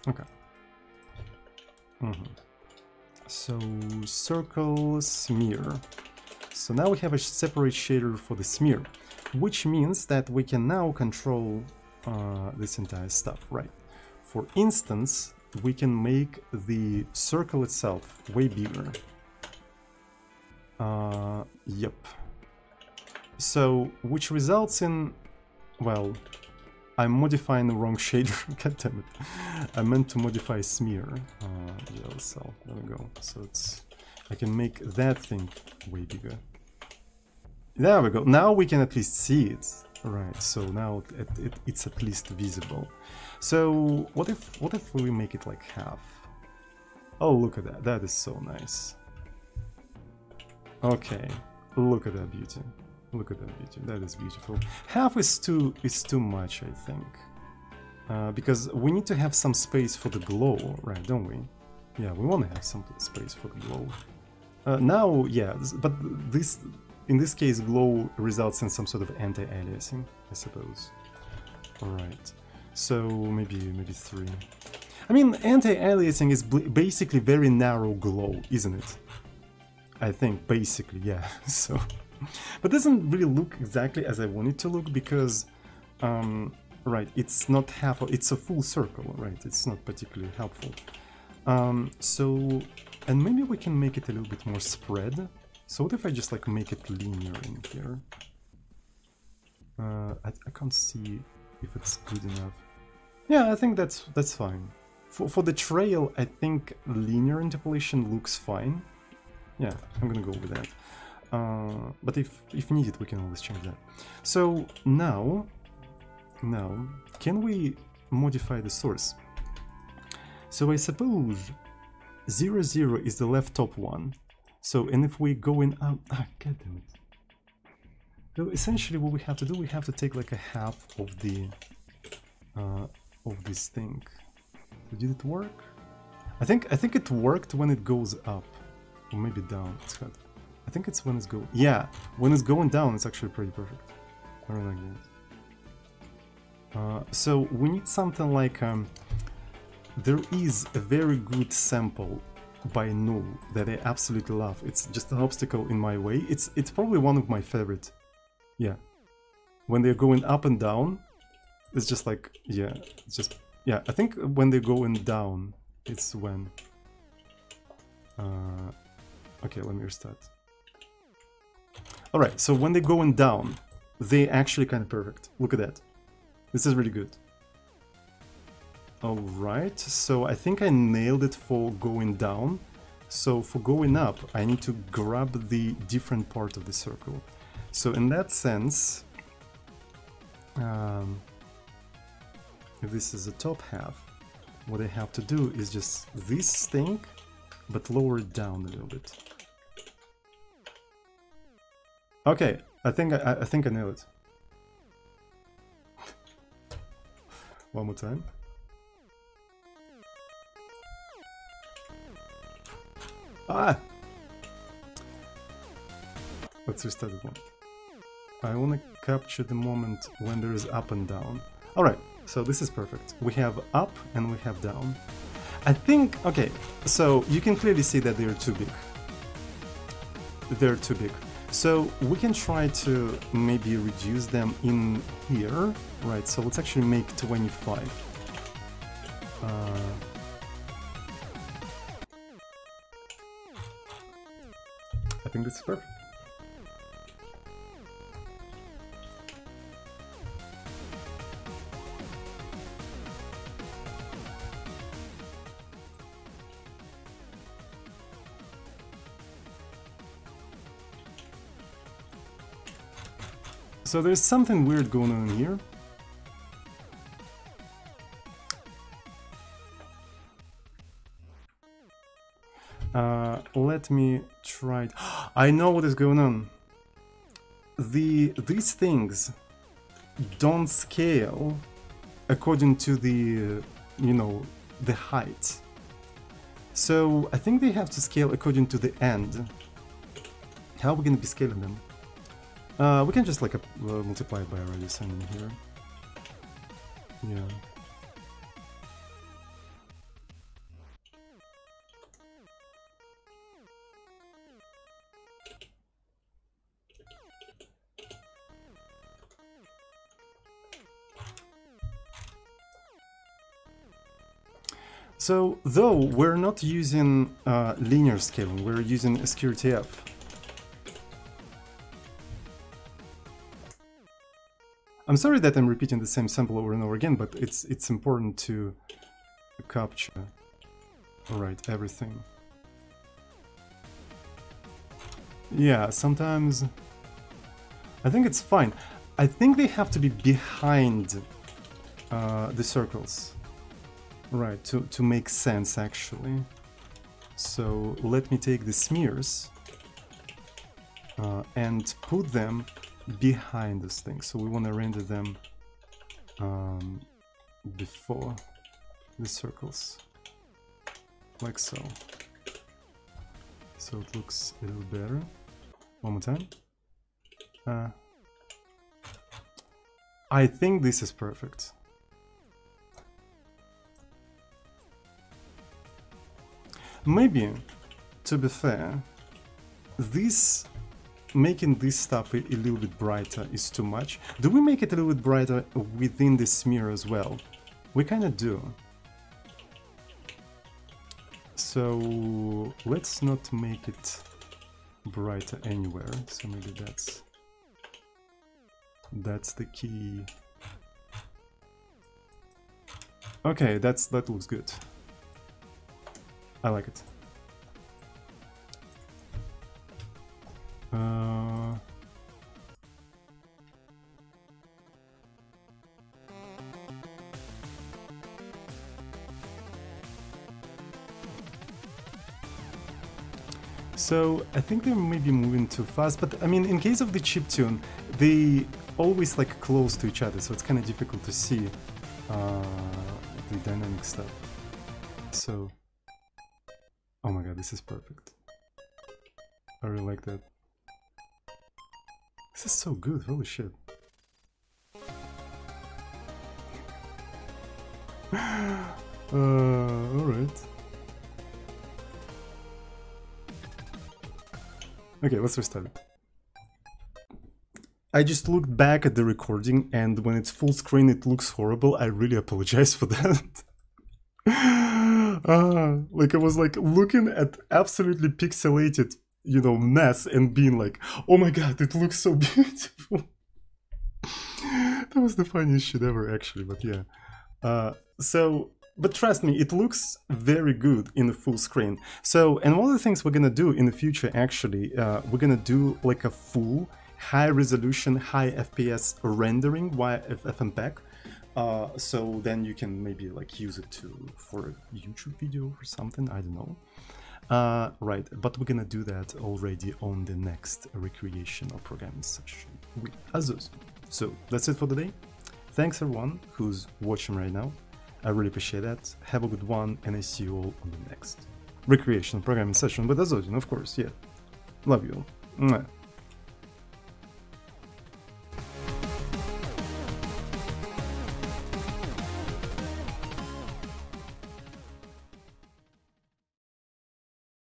Okay. Mm -hmm. So circle smear. So now we have a separate shader for the smear, which means that we can now control uh, this entire stuff, right? For instance, we can make the circle itself way bigger. Uh, yep. So, which results in, well, I'm modifying the wrong shader. God damn it. I meant to modify smear. Uh, yeah, so there we go. So it's I can make that thing way bigger. There we go. Now we can at least see it. Right. So now it, it, it's at least visible. So what if what if we make it like half? Oh, look at that. That is so nice. Okay. Look at that beauty. Look at that beauty. That is beautiful. Half is too is too much, I think. Uh, because we need to have some space for the glow, right, don't we? Yeah, we want to have some space for the glow. Uh, now, yeah, but this, in this case, glow results in some sort of anti-aliasing, I suppose. Alright, so maybe, maybe three. I mean, anti-aliasing is basically very narrow glow, isn't it? I think, basically, yeah, so but doesn't really look exactly as I want it to look because, um, right, it's not half, it's a full circle, right, it's not particularly helpful. Um, so, and maybe we can make it a little bit more spread. So what if I just like make it linear in here? Uh, I, I can't see if it's good enough. Yeah, I think that's that's fine. For, for the trail, I think linear interpolation looks fine. Yeah, I'm gonna go with that. Uh, but if, if needed, we can always change that. So now, now, can we modify the source? So I suppose 0, 0 is the left top one. So, and if we go in out, ah, god it. So essentially what we have to do, we have to take like a half of the, uh, of this thing. Did it work? I think, I think it worked when it goes up, or maybe down. It's got I think it's when it's going... Yeah, when it's going down, it's actually pretty perfect. I really like that. Uh, so we need something like... Um, there is a very good sample by nu11 that I absolutely love. It's just an obstacle in my way. It's it's probably one of my favorite. Yeah. When they're going up and down, it's just like, yeah, just... Yeah, I think when they're going down, it's when... Uh, okay, let me restart. Alright, so when they're going down, they actually kind of perfect. Look at that. This is really good. Alright, so I think I nailed it for going down. So for going up, I need to grab the different part of the circle. So in that sense, um, if this is the top half, what I have to do is just this thing, but lower it down a little bit. Okay, I think I, I think I nailed it. One more time. Ah! Let's restart it one. I want to capture the moment when there is up and down. Alright, so this is perfect. We have up and we have down. I think, okay, so you can clearly see that they're too big. They're too big. So we can try to maybe reduce them in here. Right, so let's actually make 25. Uh, I think this is perfect. So there's something weird going on here. Uh, let me try. I know what is going on. The these things don't scale according to the uh, you know the height. So I think they have to scale according to the end. How are we gonna be scaling them? Uh, we can just like uh, multiply it by a radius in here. Yeah. So, though we're not using uh, linear scaling, we're using SQRTF. I'm sorry that I'm repeating the same sample over and over again, but it's it's important to capture right everything. Yeah, sometimes I think it's fine. I think they have to be behind uh, the circles, right? To to make sense actually. So let me take the smears uh, and put them behind this thing. So we want to render them um, before the circles, like so. So it looks a little better. One more time. Uh, I think this is perfect. Maybe, to be fair, this making this stuff a, little bit brighter is too much. Do we make it a little bit brighter within the smear as well? We kind of do. So let's not make it brighter anywhere. So maybe that's that's the key. Okay, that's that looks good. I like it. Uh, so I think they may be moving too fast, but I mean, in case of the chip tune, they always like close to each other, so it's kind of difficult to see uh, the dynamic stuff. So, oh my god, this is perfect. I really like that. This is so good, holy shit. uh, alright. Okay, let's restart. I just looked back at the recording and when it's full screen it looks horrible. I really apologize for that. uh, like I was like looking at absolutely pixelated you know mess and being like oh my god it looks so beautiful that was the funniest shit ever actually but yeah uh, so but trust me it looks very good in the full screen so and one of the things we're gonna do in the future actually uh, we're gonna do like a full high resolution high fps rendering via ffmpeg Uh, so then you can maybe like use it to for a YouTube video or something. I don't know. Uh, right, but we're gonna do that already on the next recreational programming session with Azozin. So that's it for today. Thanks everyone who's watching right now. I really appreciate that. Have a good one, and I see you all on the next recreational programming session with Azozin, of course. Yeah, love you all.